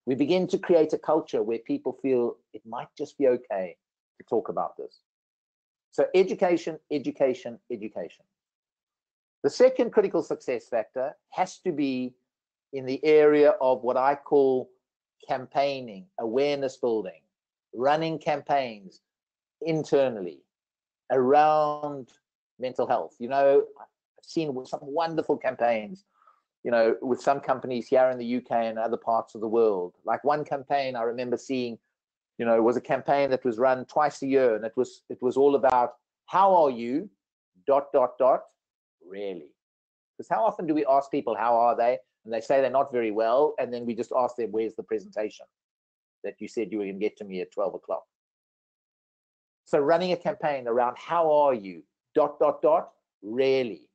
We begin to create a culture where people feel it might just be okay to talk about this. So education, education, education. The second critical success factor has to be in the area of what I call campaigning, awareness building, running campaigns internally around mental health. You know, I've seen some wonderful campaigns, you know, with some companies here in the UK and other parts of the world. Like one campaign I remember seeing, you know, was a campaign that was run twice a year and it was it was all about how are you? dot dot dot. Really? Because how often do we ask people how are they? and they say they're not very well and then we just ask them where's the presentation that you said you were going to get to me at 12 o'clock? So running a campaign around how are you, dot, dot, dot, really.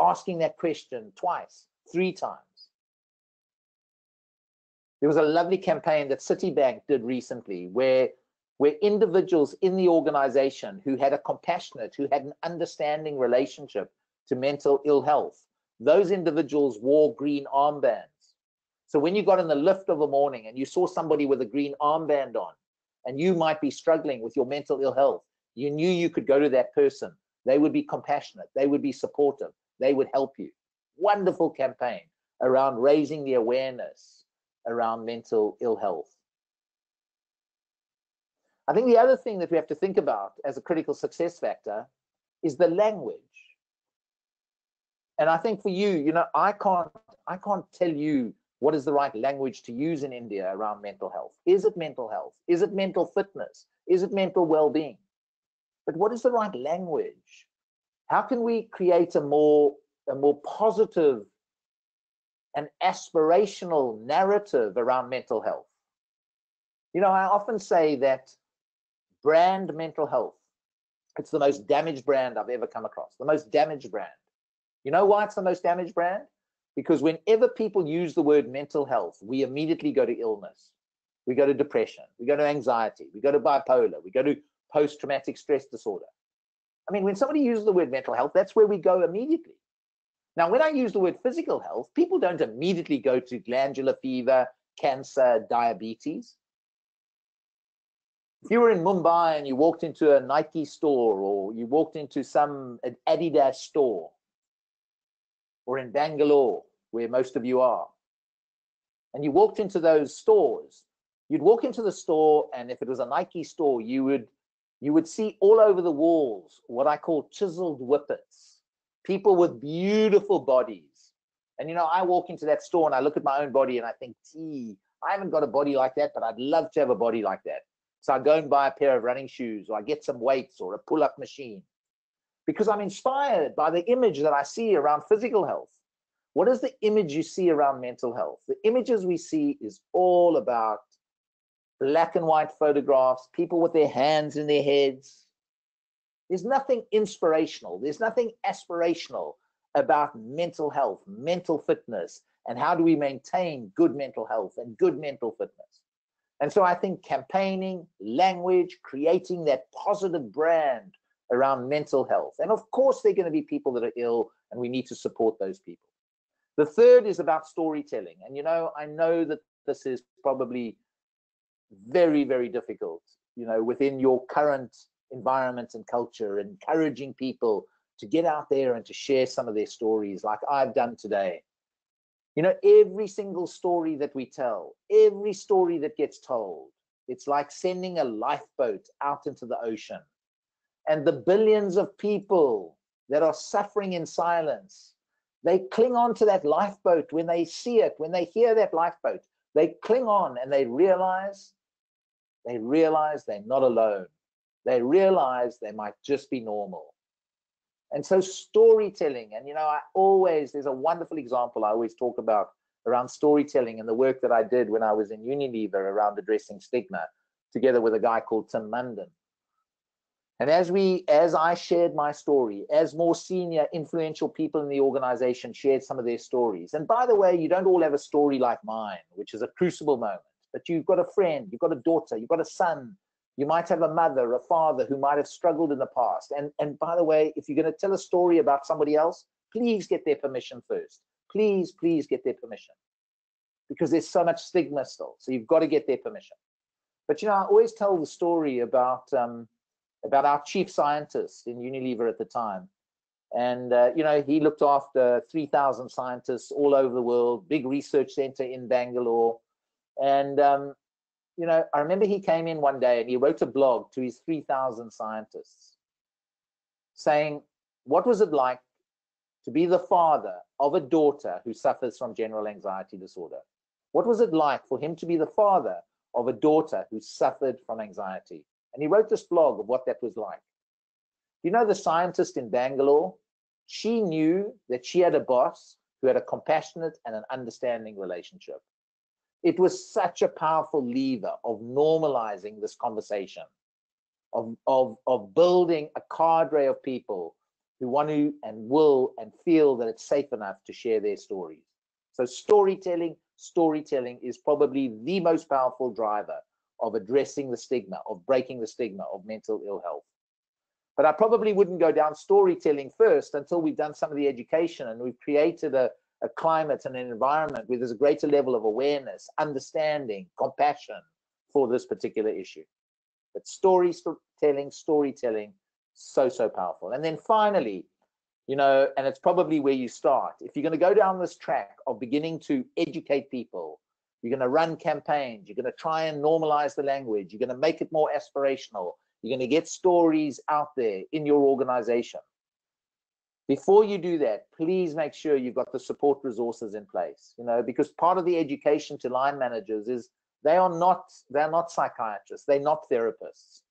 Asking that question twice, three times. There was a lovely campaign that Citibank did recently where, where individuals in the organization who had a compassionate, who had an understanding relationship to mental ill health, those individuals wore green armbands. So when you got in the lift of a morning and you saw somebody with a green armband on, and you might be struggling with your mental ill health, you knew you could go to that person. They would be compassionate, they would be supportive, they would help you. Wonderful campaign around raising the awareness around mental ill health. I think the other thing that we have to think about as a critical success factor is the language. And I think for you, you know, I can't I can't tell you what is the right language to use in India around mental health? Is it mental health? Is it mental fitness? Is it mental well-being? But what is the right language? How can we create a more a more positive and aspirational narrative around mental health? You know, I often say that brand mental health, it's the most damaged brand I've ever come across, the most damaged brand. You know why it's the most damaged brand? Because whenever people use the word mental health, we immediately go to illness. We go to depression. We go to anxiety. We go to bipolar. We go to post traumatic stress disorder. I mean, when somebody uses the word mental health, that's where we go immediately. Now, when I use the word physical health, people don't immediately go to glandular fever, cancer, diabetes. If you were in Mumbai and you walked into a Nike store or you walked into some Adidas store, or in Bangalore, where most of you are, and you walked into those stores, you'd walk into the store, and if it was a Nike store, you would you would see all over the walls what I call chiseled whippets, people with beautiful bodies. And you know, I walk into that store and I look at my own body and I think, gee, I haven't got a body like that, but I'd love to have a body like that. So I go and buy a pair of running shoes, or I get some weights, or a pull-up machine, because I'm inspired by the image that I see around physical health. What is the image you see around mental health? The images we see is all about black and white photographs, people with their hands in their heads. There's nothing inspirational, there's nothing aspirational about mental health, mental fitness, and how do we maintain good mental health and good mental fitness. And so I think campaigning, language, creating that positive brand around mental health. And of course, there are going to be people that are ill, and we need to support those people. The third is about storytelling. And you know, I know that this is probably very, very difficult, you know, within your current environment and culture, encouraging people to get out there and to share some of their stories like I've done today. You know, every single story that we tell, every story that gets told, it's like sending a lifeboat out into the ocean. And the billions of people that are suffering in silence, they cling on to that lifeboat when they see it, when they hear that lifeboat, they cling on and they realize, they realize they're not alone. They realize they might just be normal. And so storytelling, and you know, I always, there's a wonderful example I always talk about around storytelling and the work that I did when I was in Unilever around addressing stigma, together with a guy called Tim Munden. And as we, as I shared my story, as more senior influential people in the organization shared some of their stories. And by the way, you don't all have a story like mine, which is a crucible moment, but you've got a friend, you've got a daughter, you've got a son, you might have a mother, a father who might have struggled in the past. And, and by the way, if you're going to tell a story about somebody else, please get their permission first. Please, please get their permission because there's so much stigma still. So you've got to get their permission. But you know, I always tell the story about um, about our chief scientist in Unilever at the time. And uh, you know, he looked after 3,000 scientists all over the world, big research center in Bangalore. And um, you know, I remember he came in one day and he wrote a blog to his 3,000 scientists saying, what was it like to be the father of a daughter who suffers from general anxiety disorder? What was it like for him to be the father of a daughter who suffered from anxiety? And he wrote this blog of what that was like. You know, the scientist in Bangalore, she knew that she had a boss who had a compassionate and an understanding relationship it was such a powerful lever of normalizing this conversation, of, of, of building a cadre of people who want to and will and feel that it's safe enough to share their stories. So storytelling, storytelling is probably the most powerful driver of addressing the stigma, of breaking the stigma of mental ill health. But I probably wouldn't go down storytelling first until we've done some of the education and we've created a, a climate and an environment where there's a greater level of awareness, understanding, compassion for this particular issue. But storytelling, storytelling, so, so powerful. And then finally, you know, and it's probably where you start. If you're going to go down this track of beginning to educate people, you're going to run campaigns, you're going to try and normalize the language, you're going to make it more aspirational, you're going to get stories out there in your organization. Before you do that, please make sure you've got the support resources in place, you know, because part of the education to line managers is they are not, they're not psychiatrists, they're not therapists.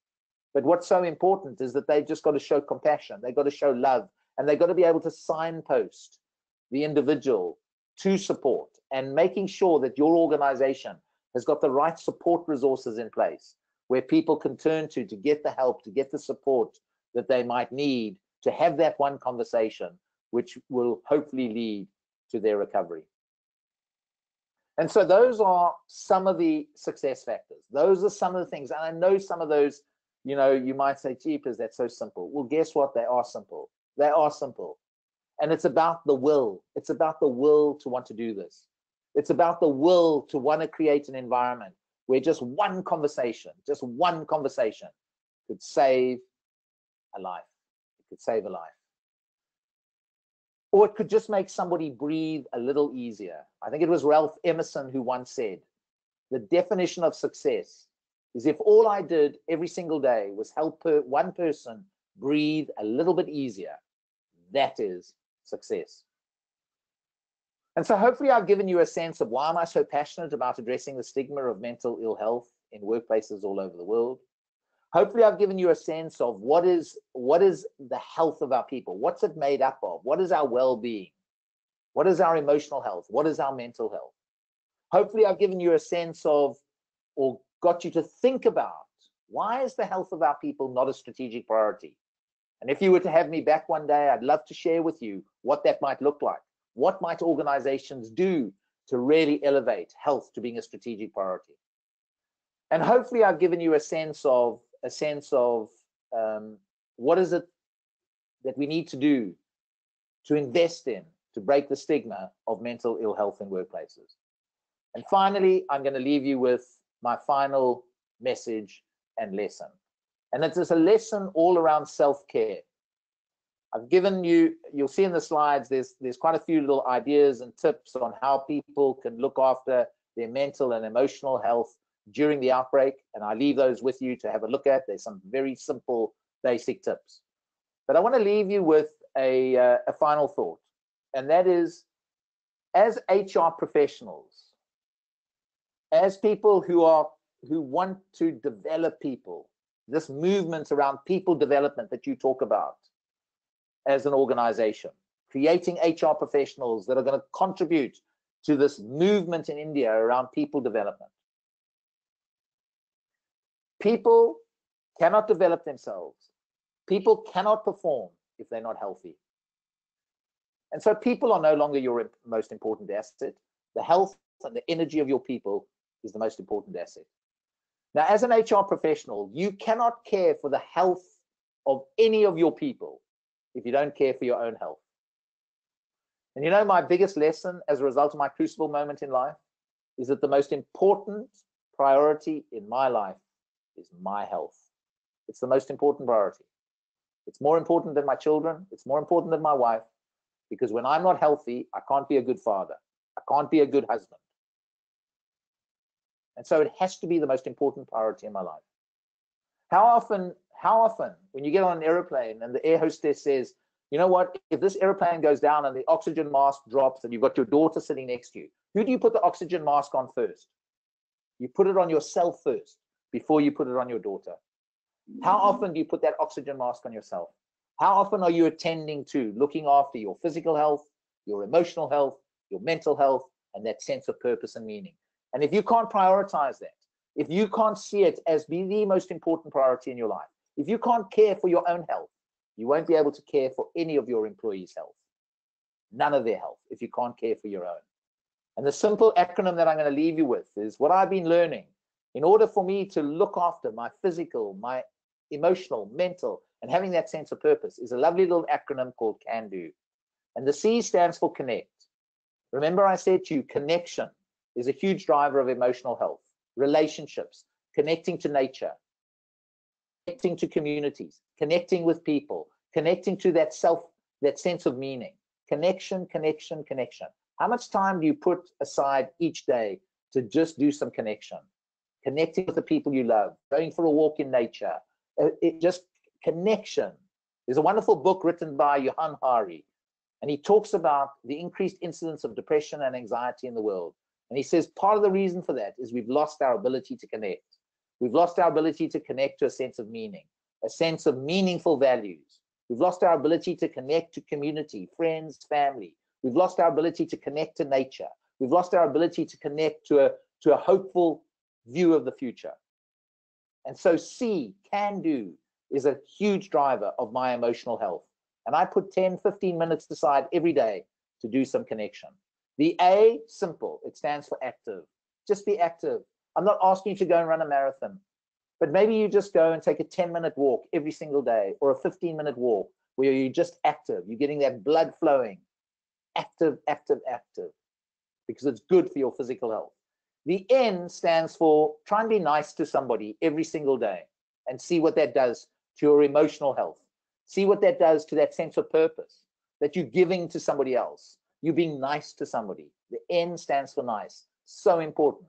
But what's so important is that they've just got to show compassion, they've got to show love, and they've got to be able to signpost the individual to support and making sure that your organization has got the right support resources in place where people can turn to to get the help, to get the support that they might need to have that one conversation, which will hopefully lead to their recovery. And so those are some of the success factors. Those are some of the things. And I know some of those, you know, you might say, jeepers, that's so simple. Well, guess what? They are simple. They are simple. And it's about the will. It's about the will to want to do this. It's about the will to want to create an environment where just one conversation, just one conversation could save a life could save a life. Or it could just make somebody breathe a little easier. I think it was Ralph Emerson who once said, the definition of success is if all I did every single day was help per one person breathe a little bit easier, that is success. And so hopefully I've given you a sense of why am I so passionate about addressing the stigma of mental ill health in workplaces all over the world. Hopefully, I've given you a sense of what is what is the health of our people. What's it made up of? What is our well-being? What is our emotional health? What is our mental health? Hopefully, I've given you a sense of or got you to think about why is the health of our people not a strategic priority? And if you were to have me back one day, I'd love to share with you what that might look like. What might organizations do to really elevate health to being a strategic priority? And hopefully I've given you a sense of a sense of um, what is it that we need to do to invest in to break the stigma of mental ill health in workplaces. And finally, I'm going to leave you with my final message and lesson. And it is a lesson all around self-care. I've given you, you'll see in the slides, there's, there's quite a few little ideas and tips on how people can look after their mental and emotional health during the outbreak. And I leave those with you to have a look at. There's some very simple, basic tips. But I want to leave you with a, uh, a final thought. And that is, as HR professionals, as people who are who want to develop people, this movement around people development that you talk about as an organization, creating HR professionals that are going to contribute to this movement in India around people development. People cannot develop themselves. People cannot perform if they're not healthy. And so people are no longer your most important asset. The health and the energy of your people is the most important asset. Now, as an HR professional, you cannot care for the health of any of your people if you don't care for your own health. And you know, my biggest lesson as a result of my crucible moment in life is that the most important priority in my life is my health. It's the most important priority. It's more important than my children. It's more important than my wife. Because when I'm not healthy, I can't be a good father. I can't be a good husband. And so it has to be the most important priority in my life. How often, how often when you get on an airplane and the air hostess says, you know what, if this airplane goes down and the oxygen mask drops and you've got your daughter sitting next to you, who do you put the oxygen mask on first? You put it on yourself first before you put it on your daughter. How mm. often do you put that oxygen mask on yourself? How often are you attending to looking after your physical health, your emotional health, your mental health, and that sense of purpose and meaning? And if you can't prioritize that, if you can't see it as being the most important priority in your life, if you can't care for your own health, you won't be able to care for any of your employees' health. None of their health if you can't care for your own. And the simple acronym that I'm going to leave you with is what I've been learning. In order for me to look after my physical, my emotional, mental, and having that sense of purpose is a lovely little acronym called CAN DO. And the C stands for connect. Remember I said to you, connection is a huge driver of emotional health, relationships, connecting to nature, connecting to communities, connecting with people, connecting to that self, that sense of meaning. Connection, connection, connection. How much time do you put aside each day to just do some connection? Connecting with the people you love, going for a walk in nature, uh, it just connection. There's a wonderful book written by Johann Hari, and he talks about the increased incidence of depression and anxiety in the world. And he says part of the reason for that is we've lost our ability to connect. We've lost our ability to connect to a sense of meaning, a sense of meaningful values. We've lost our ability to connect to community, friends, family. We've lost our ability to connect to nature. We've lost our ability to connect to a, to a hopeful view of the future. And so C, can do, is a huge driver of my emotional health. And I put 10, 15 minutes aside every day to do some connection. The A, simple, it stands for active. Just be active. I'm not asking you to go and run a marathon, but maybe you just go and take a 10 minute walk every single day or a 15 minute walk where you're just active. You're getting that blood flowing. Active, active, active, because it's good for your physical health. The N stands for try and be nice to somebody every single day and see what that does to your emotional health. See what that does to that sense of purpose that you're giving to somebody else You're being nice to somebody. The N stands for nice. So important.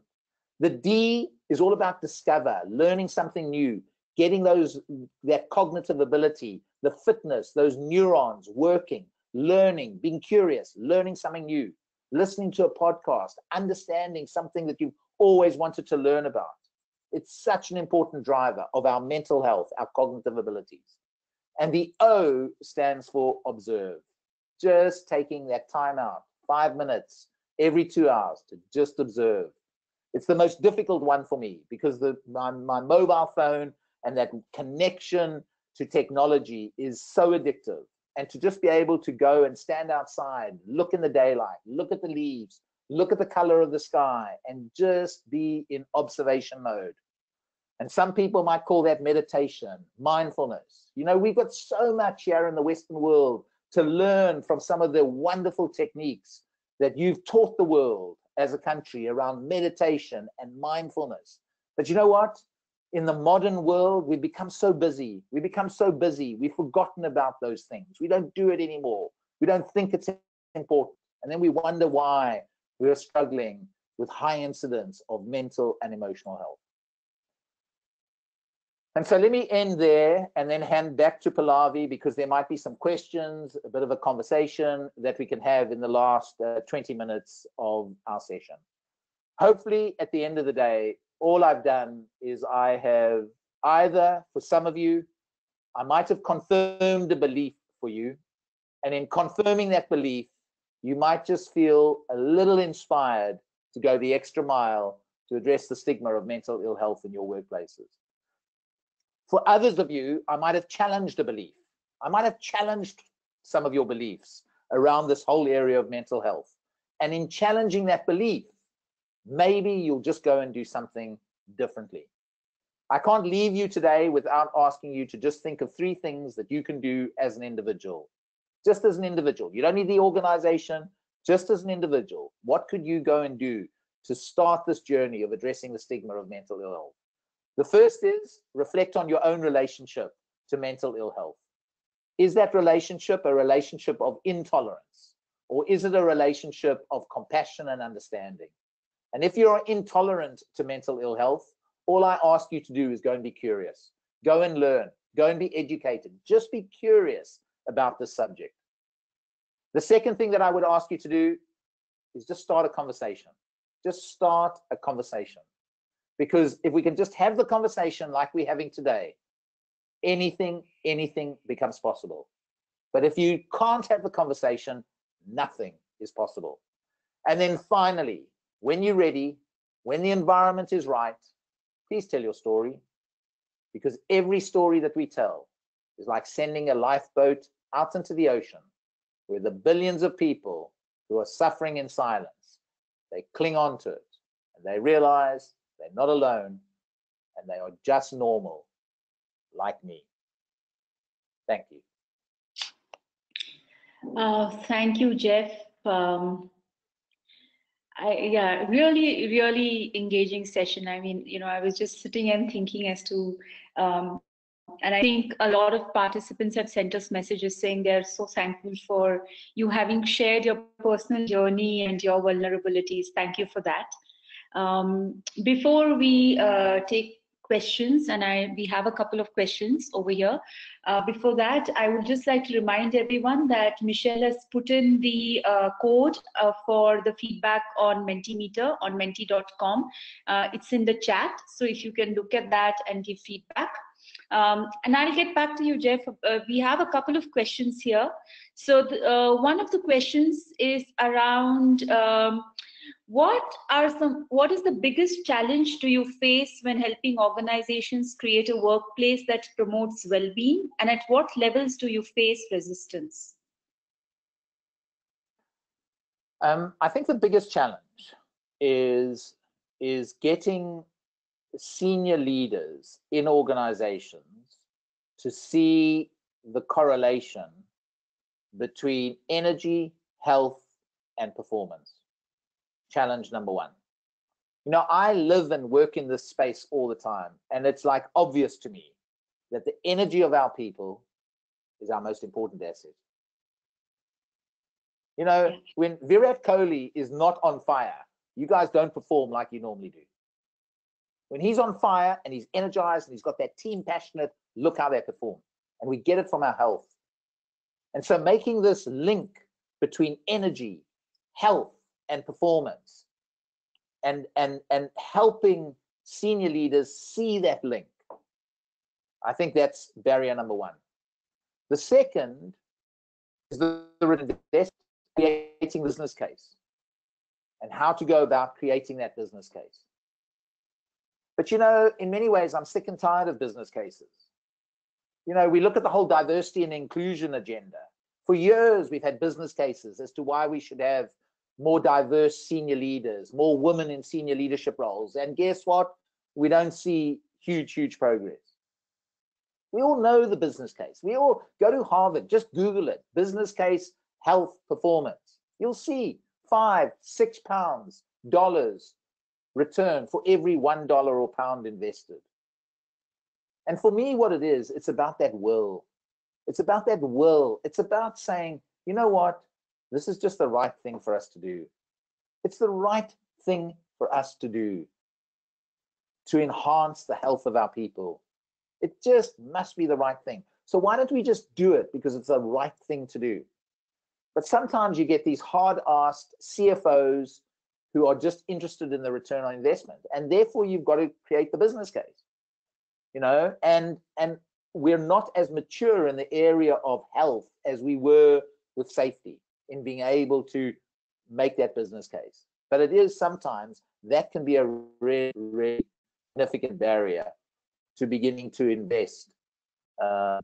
The D is all about discover, learning something new, getting those that cognitive ability, the fitness, those neurons working, learning, being curious, learning something new, listening to a podcast, understanding something that you've always wanted to learn about. It's such an important driver of our mental health, our cognitive abilities. And the O stands for observe. Just taking that time out, five minutes every two hours to just observe. It's the most difficult one for me because the my, my mobile phone and that connection to technology is so addictive. And to just be able to go and stand outside, look in the daylight, look at the leaves, look at the color of the sky, and just be in observation mode. And some people might call that meditation, mindfulness. You know, we've got so much here in the Western world to learn from some of the wonderful techniques that you've taught the world as a country around meditation and mindfulness. But you know what? In the modern world, we become so busy. We become so busy. We've forgotten about those things. We don't do it anymore. We don't think it's important. And then we wonder why we are struggling with high incidence of mental and emotional health. And so let me end there and then hand back to Pallavi because there might be some questions, a bit of a conversation that we can have in the last uh, 20 minutes of our session. Hopefully, at the end of the day, all I've done is I have either, for some of you, I might have confirmed a belief for you. And in confirming that belief, you might just feel a little inspired to go the extra mile to address the stigma of mental ill health in your workplaces. For others of you, I might have challenged a belief. I might have challenged some of your beliefs around this whole area of mental health. And in challenging that belief, maybe you'll just go and do something differently. I can't leave you today without asking you to just think of three things that you can do as an individual. Just as an individual. You don't need the organization, just as an individual. What could you go and do to start this journey of addressing the stigma of mental ill health? The first is reflect on your own relationship to mental ill health. Is that relationship a relationship of intolerance? Or is it a relationship of compassion and understanding? And if you're intolerant to mental ill health, all I ask you to do is go and be curious. Go and learn. Go and be educated. Just be curious about this subject. The second thing that I would ask you to do is just start a conversation. Just start a conversation. Because if we can just have the conversation like we're having today, anything, anything becomes possible. But if you can't have the conversation, nothing is possible. And then finally, when you're ready, when the environment is right, please tell your story. Because every story that we tell is like sending a lifeboat out into the ocean where the billions of people who are suffering in silence, they cling on to it and they realize they're not alone and they are just normal, like me. Thank you. Uh, thank you, Geoff. Um, I, yeah, really, really engaging session. I mean, you know, I was just sitting and thinking as to, um, and I think a lot of participants have sent us messages saying they're so thankful for you having shared your personal journey and your vulnerabilities. Thank you for that. Um, before we uh, take questions, and I we have a couple of questions over here. Uh, before that, I would just like to remind everyone that Michelle has put in the uh, code uh, for the feedback on Mentimeter on menti.com. Uh, it's in the chat, so if you can look at that and give feedback. Um, and I'll get back to you, Geoff. Uh, we have a couple of questions here. So the, uh, one of the questions is around um, what are some what is the biggest challenge do you face when helping organizations create a workplace that promotes well-being? And at what levels do you face resistance? Um, i think the biggest challenge is is getting senior leaders in organizations to see the correlation between energy health and performance challenge number one. You know, I live and work in this space all the time, and it's like obvious to me that the energy of our people is our most important asset. You know, when Virat Kohli is not on fire, you guys don't perform like you normally do. When he's on fire and he's energized and he's got that team passionate, look how they perform. And we get it from our health. And so making this link between energy, health, and performance and and and helping senior leaders see that link. I think that's barrier number one. The second is the, the creating business case and how to go about creating that business case. But you know, in many ways, I'm sick and tired of business cases. You know, we look at the whole diversity and inclusion agenda. For years, we've had business cases as to why we should have more diverse senior leaders, more women in senior leadership roles. And guess what? We don't see huge, huge progress. We all know the business case. We all go to Harvard, just Google it business case, health, performance. You'll see five, six pounds, dollars return for every one dollar or pound invested. And for me, what it is, it's about that will. It's about that will. It's about saying, you know what? This is just the right thing for us to do. It's the right thing for us to do to enhance the health of our people. It just must be the right thing. So why don't we just do it because it's the right thing to do? But sometimes you get these hard-asked CFOs who are just interested in the return on investment, and therefore you've got to create the business case. You know, and and we're not as mature in the area of health as we were with safety in being able to make that business case. But it is sometimes that can be a really, really significant barrier to beginning to invest. Uh,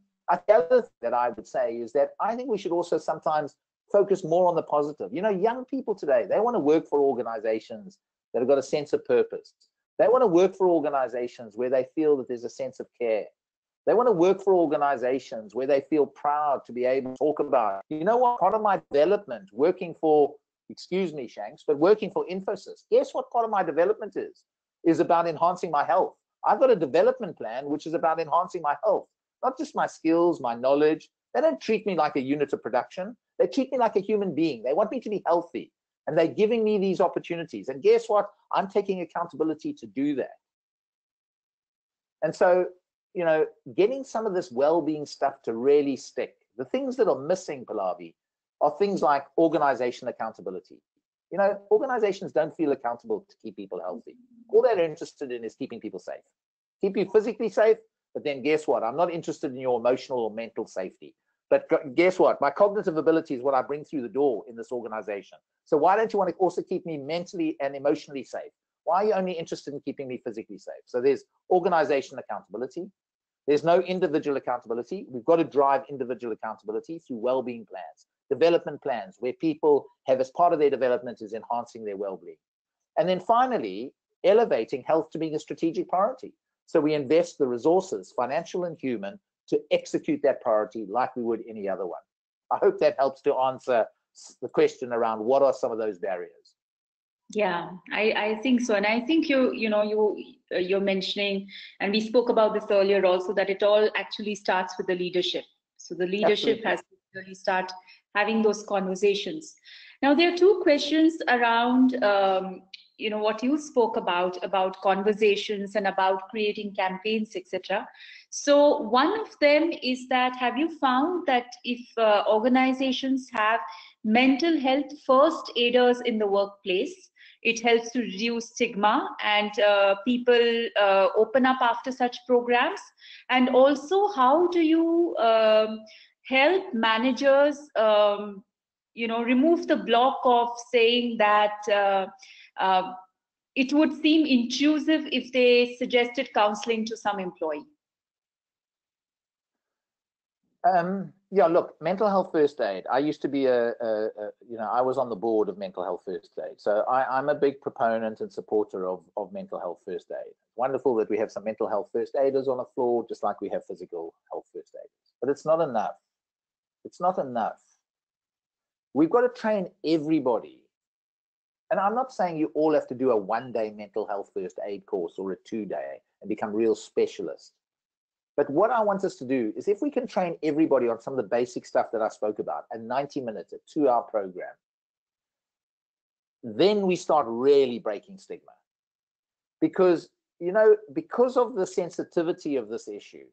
the other thing that I would say is that I think we should also sometimes focus more on the positive. You know, young people today, they want to work for organizations that have got a sense of purpose. They want to work for organizations where they feel that there's a sense of care. They want to work for organizations where they feel proud to be able to talk about, you know what, part of my development, working for, excuse me, Shanks, but working for Infosys, guess what part of my development is? Is about enhancing my health. I've got a development plan which is about enhancing my health, not just my skills, my knowledge. They don't treat me like a unit of production. They treat me like a human being. They want me to be healthy and they're giving me these opportunities. And guess what? I'm taking accountability to do that. And so, you know, getting some of this well-being stuff to really stick. The things that are missing, Pallavi, are things mm. like organization accountability. You know, organizations don't feel accountable to keep people healthy. All they're interested in is keeping people safe. Keep you physically safe, but then guess what? I'm not interested in your emotional or mental safety. But guess what? My cognitive ability is what I bring through the door in this organization. So why don't you want to also keep me mentally and emotionally safe? Why are you only interested in keeping me physically safe? So there's organization accountability. There's no individual accountability. We've got to drive individual accountability through well-being plans, development plans, where people have as part of their development is enhancing their well-being. And then finally, elevating health to being a strategic priority. So we invest the resources, financial and human, to execute that priority like we would any other one. I hope that helps to answer the question around what are some of those barriers. Yeah, I, I think so, and I think you you know you uh, you're mentioning, and we spoke about this earlier also that it all actually starts with the leadership. So the leadership Absolutely. has to really start having those conversations. Now there are two questions around um, you know what you spoke about about conversations and about creating campaigns etc so one of them is that have you found that if uh, organizations have mental health first aiders in the workplace, it helps to reduce stigma and uh, people uh, open up after such programs? And also, how do you um, help managers, um, you know, remove the block of saying that uh, uh, it would seem intrusive if they suggested counseling to some employee? Um, yeah, look, mental health first aid. I used to be a, a, a, you know, I was on the board of mental health first aid. So I, am a big proponent and supporter of, of mental health first aid. Wonderful that we have some mental health first aiders on the floor, just like we have physical health first aiders. But it's not enough. It's not enough. We've got to train everybody. And I'm not saying you all have to do a one day mental health first aid course or a two day and become real specialists. But what I want us to do is if we can train everybody on some of the basic stuff that I spoke about, a 90 minute, a two hour program, then we start really breaking stigma. Because, you know, because of the sensitivity of this issue,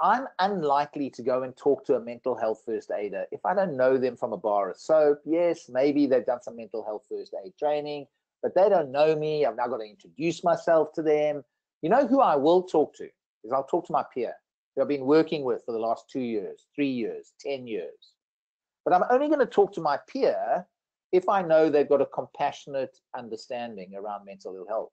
I'm unlikely to go and talk to a mental health first aider if I don't know them from a bar of soap. Yes, maybe they've done some mental health first aid training, but they don't know me. I've now got to introduce myself to them. You know who I will talk to is I'll talk to my peer who I've been working with for the last two years, three years, 10 years. But I'm only going to talk to my peer if I know they've got a compassionate understanding around mental ill health.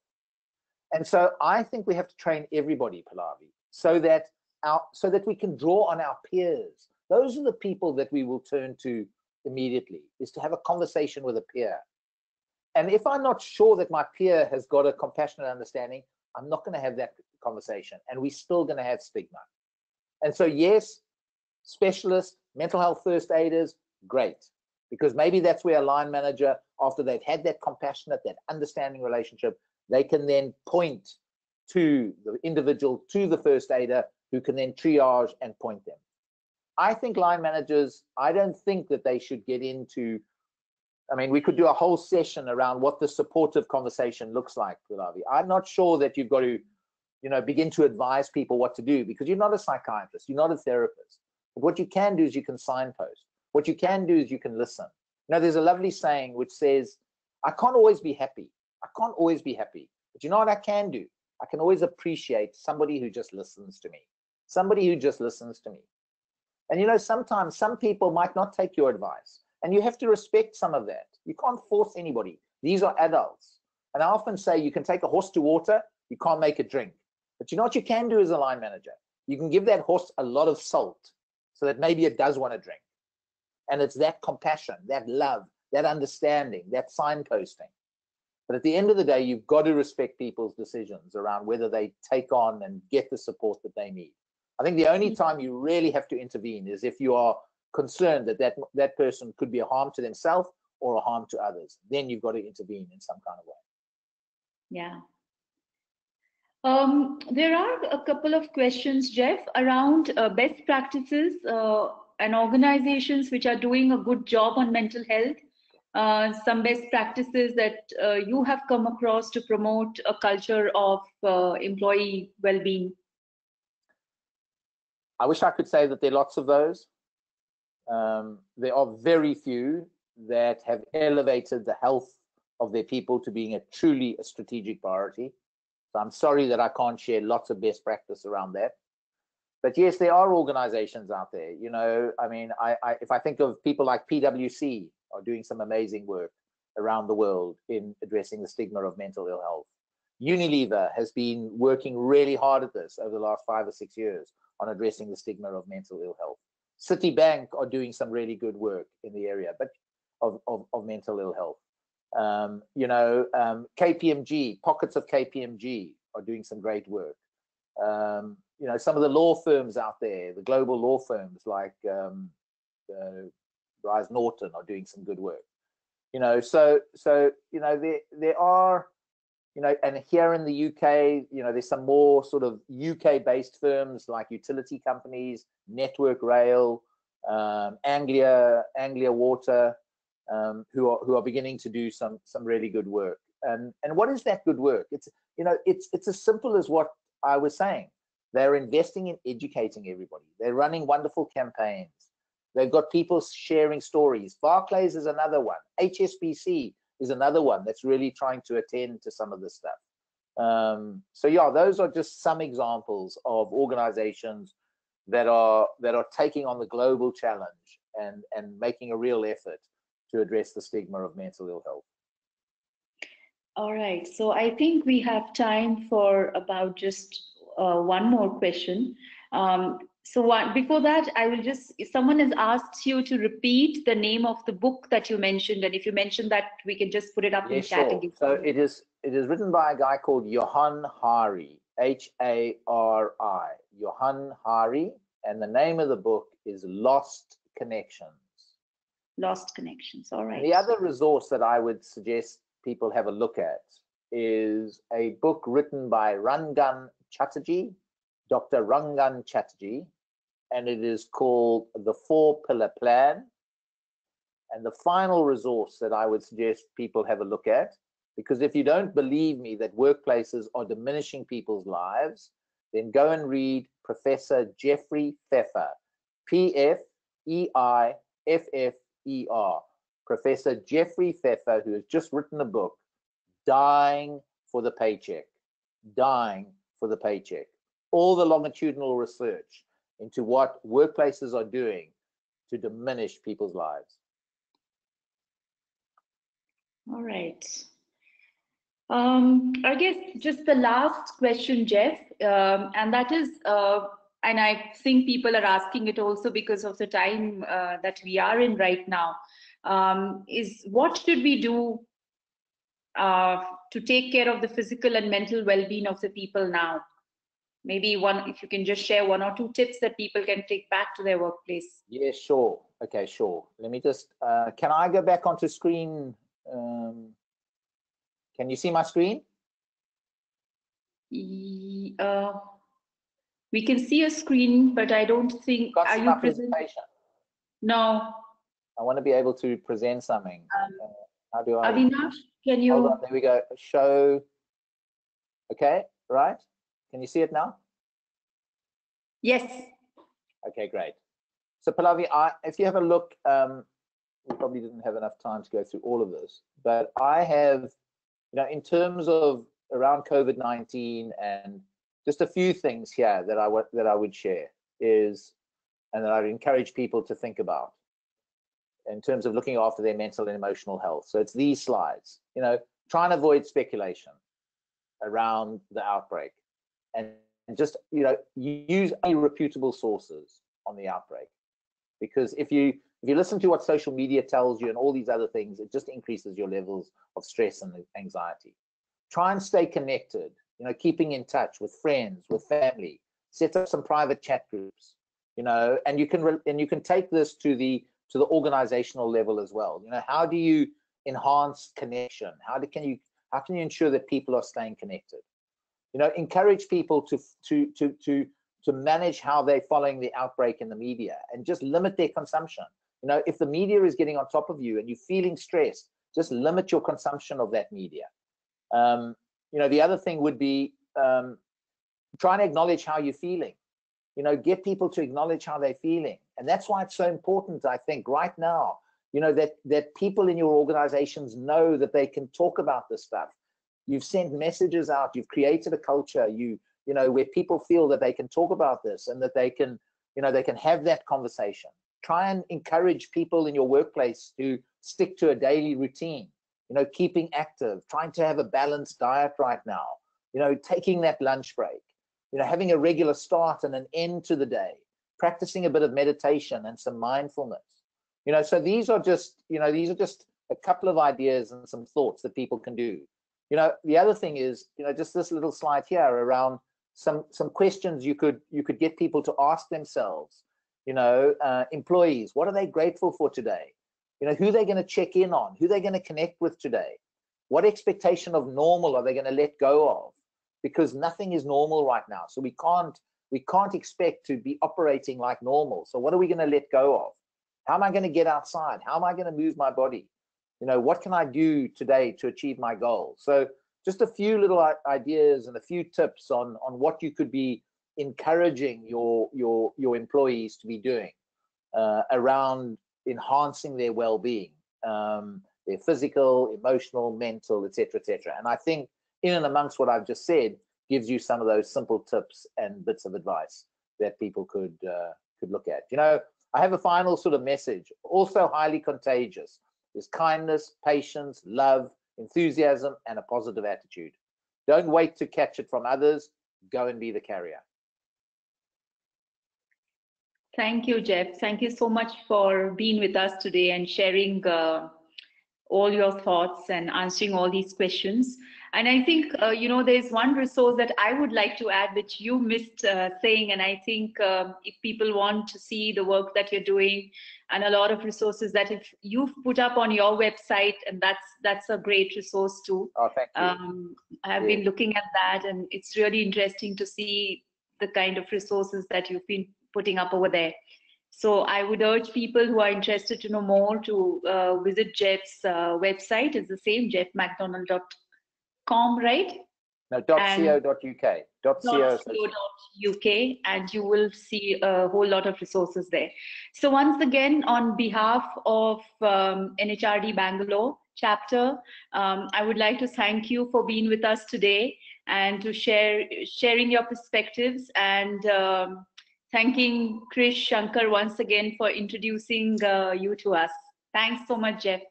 And so I think we have to train everybody, Pallavi, so that our so that we can draw on our peers. Those are the people that we will turn to immediately, is to have a conversation with a peer. And if I'm not sure that my peer has got a compassionate understanding, I'm not going to have that conversation. And we're still going to have stigma. And so, yes, specialists, mental health first aiders, great. Because maybe that's where a line manager, after they've had that compassionate, that understanding relationship, they can then point to the individual, to the first aider, who can then triage and point them. I think line managers, I don't think that they should get into I mean, we could do a whole session around what the supportive conversation looks like, Pallavi. I'm not sure that you've got to, you know, begin to advise people what to do because you're not a psychiatrist, you're not a therapist. But what you can do is you can signpost. What you can do is you can listen. Now, there's a lovely saying which says, I can't always be happy. I can't always be happy. But you know what I can do? I can always appreciate somebody who just listens to me. Somebody who just listens to me. And you know, sometimes some people might not take your advice. And you have to respect some of that. You can't force anybody. These are adults. And I often say you can take a horse to water, you can't make it drink. But you know what you can do as a line manager? You can give that horse a lot of salt so that maybe it does want to drink. And it's that compassion, that love, that understanding, that signposting. But at the end of the day, you've got to respect people's decisions around whether they take on and get the support that they need. I think the only mm. time you really have to intervene is if you are concerned that that, that person could be a harm to themselves or a harm to others. Then you've got to intervene in some kind of way. Yeah. Um, there are a couple of questions, Geoff, around uh, best practices uh, and organizations which are doing a good job on mental health. Uh, some best practices that uh, you have come across to promote a culture of uh, employee well-being. I wish I could say that there are lots of those. Um, there are very few that have elevated the health of their people to being a truly a strategic priority. So I'm sorry that I can't share lots of best practice around that. But yes, there are organizations out there. You know, I mean, I, I if I think of people like PwC are doing some amazing work around the world in addressing the stigma of mental ill health. Unilever has been working really hard at this over the last five or six years on addressing the stigma of mental ill health. Citibank are doing some really good work in the area, but of, of, of mental ill health. Um, you know, um, KPMG, pockets of KPMG are doing some great work. Um, you know, some of the law firms out there, the global law firms like um, uh, Grant Thornton are doing some good work. You know, so so you know there there are you know, and here in the UK, you know, there's some more sort of UK-based firms like utility companies, Network Rail, um, Anglia, Anglia Water, um, who are who are beginning to do some some really good work. And and what is that good work? It's you know, it's it's as simple as what I was saying. They're investing in educating everybody. They're running wonderful campaigns. They've got people sharing stories. Barclays is another one. HSBC is another one that's really trying to attend to some of this stuff. Um, so yeah, those are just some examples of organizations that are that are taking on the global challenge and and making a real effort to address the stigma of mental ill health. All right, so I think we have time for about just uh, one more question. Um, so what, before that, I will just, if someone has asked you to repeat the name of the book that you mentioned, and if you mentioned that, we can just put it up yeah, in chat. Sure. So it is, it is written by a guy called Johann Hari, H-A-R-I, Johann Hari, and the name of the book is Lost Connections. Lost Connections, all right. The other resource that I would suggest people have a look at is a book written by Rangan Chatterjee, Dr. Rangan Chatterjee, and it is called The Four Pillar Plan. And the final resource that I would suggest people have a look at, because if you don't believe me that workplaces are diminishing people's lives, then go and read Professor Jeffrey Pfeffer, P F E I F F E R. Professor Jeffrey Pfeffer, who has just written a book, dying for the paycheck, dying for the paycheck. All the longitudinal research into what workplaces are doing to diminish people's lives. All right. Um, I guess just the last question, Geoff, um, and that is, uh, and I think people are asking it also because of the time uh, that we are in right now, um, is what should we do uh, to take care of the physical and mental well-being of the people now? Maybe one, if you can just share one or two tips that people can take back to their workplace. Yeah, sure. Okay, sure. Let me just, uh, can I go back onto screen? Um, can you see my screen? Uh, we can see a screen, but I don't think, Got are you present? presentation. No. I want to be able to present something. Um, Uh, how do I? Avinash, can you? Hold on, there we go. Show. Okay, right? Can you see it now? Yes. Okay, great. So Pallavi, I, if you have a look, um, we probably didn't have enough time to go through all of this, but I have, you know, in terms of around COVID-19 and just a few things here that I would that I would share is, and that I'd encourage people to think about in terms of looking after their mental and emotional health. So it's these slides, you know, try and avoid speculation around the outbreak and and just you know use any reputable sources on the outbreak because if you if you listen to what social media tells you and all these other things it just increases your levels of stress and anxiety try and stay connected you know keeping in touch with friends with family set up some private chat groups you know and you can and you can take this to the to the organizational level as well. You know how do you enhance connection? How do, can you how can you ensure that people are staying connected? You know encourage people to to to to to manage how they're following the outbreak in the media and just limit their consumption. You know if the media is getting on top of you and you're feeling stressed just limit your consumption of that media. Um, you know the other thing would be um, try and acknowledge how you're feeling you know get people to acknowledge how they're feeling. And that's why it's so important i think right now you know that that people in your organizations know that they can talk about this stuff. You've sent messages out you've created a culture you you know where people feel that they can talk about this and that they can you know they can have that conversation. Try and encourage people in your workplace to stick to a daily routine you know keeping active trying to have a balanced diet right now you know taking that lunch break you know having a regular start and an end to the day practicing a bit of meditation and some mindfulness. You know so these are just you know these are just a couple of ideas and some thoughts that people can do. You know the other thing is you know just this little slide here around some some questions you could you could get people to ask themselves. You know uh, employees what are they grateful for today you know who they're going to check in on who they're going to connect with today what expectation of normal are they going to let go of? Because nothing is normal right now so we can't we can't expect to be operating like normal. So what are we going to let go of? How am i going to get outside? How am i going to move my body? You know what can i do today to achieve my goal? So just a few little ideas and a few tips on on what you could be encouraging your your your employees to be doing uh, around enhancing their well-being um, their physical emotional mental etc etc and i think in and amongst what i've just said gives you some of those simple tips and bits of advice that people could uh, could look at you know i have a final sort of message also highly contagious is kindness patience love enthusiasm, and a positive attitude. Don't wait to catch it from others. Go and be the carrier. Thank you, Geoff. Thank you so much for being with us today and sharing uh, all your thoughts and answering all these questions. And I think, uh, you know, there's one resource that I would like to add, which you missed uh, saying. And I think um, if people want to see the work that you're doing and a lot of resources that if you've put up on your website, and that's that's a great resource too. Oh, thank you. Um, I've Yeah. been looking at that, and it's really interesting to see the kind of resources that you've been putting up over there. So I would urge people who are interested to know more to uh, visit Geoff's uh, website. It's the same, geoffmcdonald.com, right? no, dot and- .co.uk. Dot .co. .co.uk, and you will see a whole lot of resources there. So once again, on behalf of um, NHRD Bangalore chapter. Um, I would like to thank you for being with us today and to share sharing your perspectives and um, thanking Krish Shankar once again for introducing uh, you to us. Thanks so much, Geoff.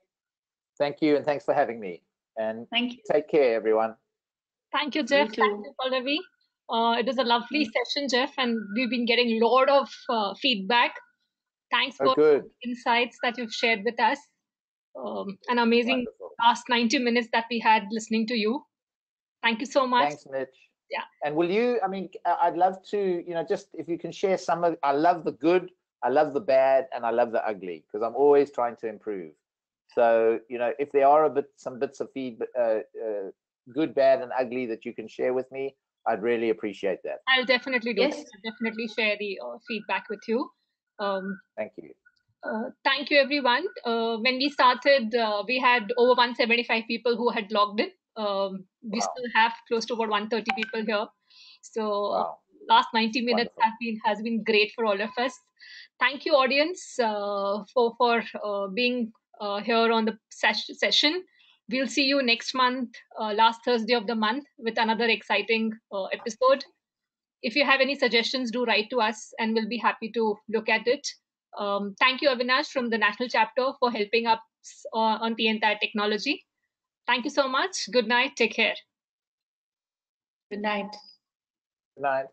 Thank you, and thanks for having me. And Thank you. take care, everyone. Thank you, Geoff. too. Thank you, Pallavi. Uh, it was a lovely session, Geoff, and we've been getting a lot of uh, feedback. Thanks Oh, for good. insights that you've shared with us. Um, an amazing Wonderful. last 90 minutes that we had listening to you. Thank you so much. Thanks, Mitch. Yeah. And will you, I mean, I- I'd love to, you know, just if you can share some of, I love the good, I love the bad, and I love the ugly because I'm always trying to improve. So, you know, if there are a bit, some bits of feedback, uh, uh, good, bad, and ugly that you can share with me, I'd really appreciate that. I'll definitely do Yes. I'll definitely share the uh, feedback with you. Um, Thank you. uh, thank you, everyone. Uh, when we started, uh, we had over 175 people who had logged in. Um, we Wow. still have close to about 130 people here. So uh, Wow. last 90 minutes Wonderful. have been has been great for all of us. Thank you, audience, uh, for for uh, being uh, here on the ses- session. We'll see you next month, uh, last Thursday of the month, with another exciting uh, episode. If you have any suggestions, do write to us, and we'll be happy to look at it. Um, thank you, Avinash, from the national chapter, for helping us on the entire technology. Thank you so much. Good night. Take care. Good night. Good night.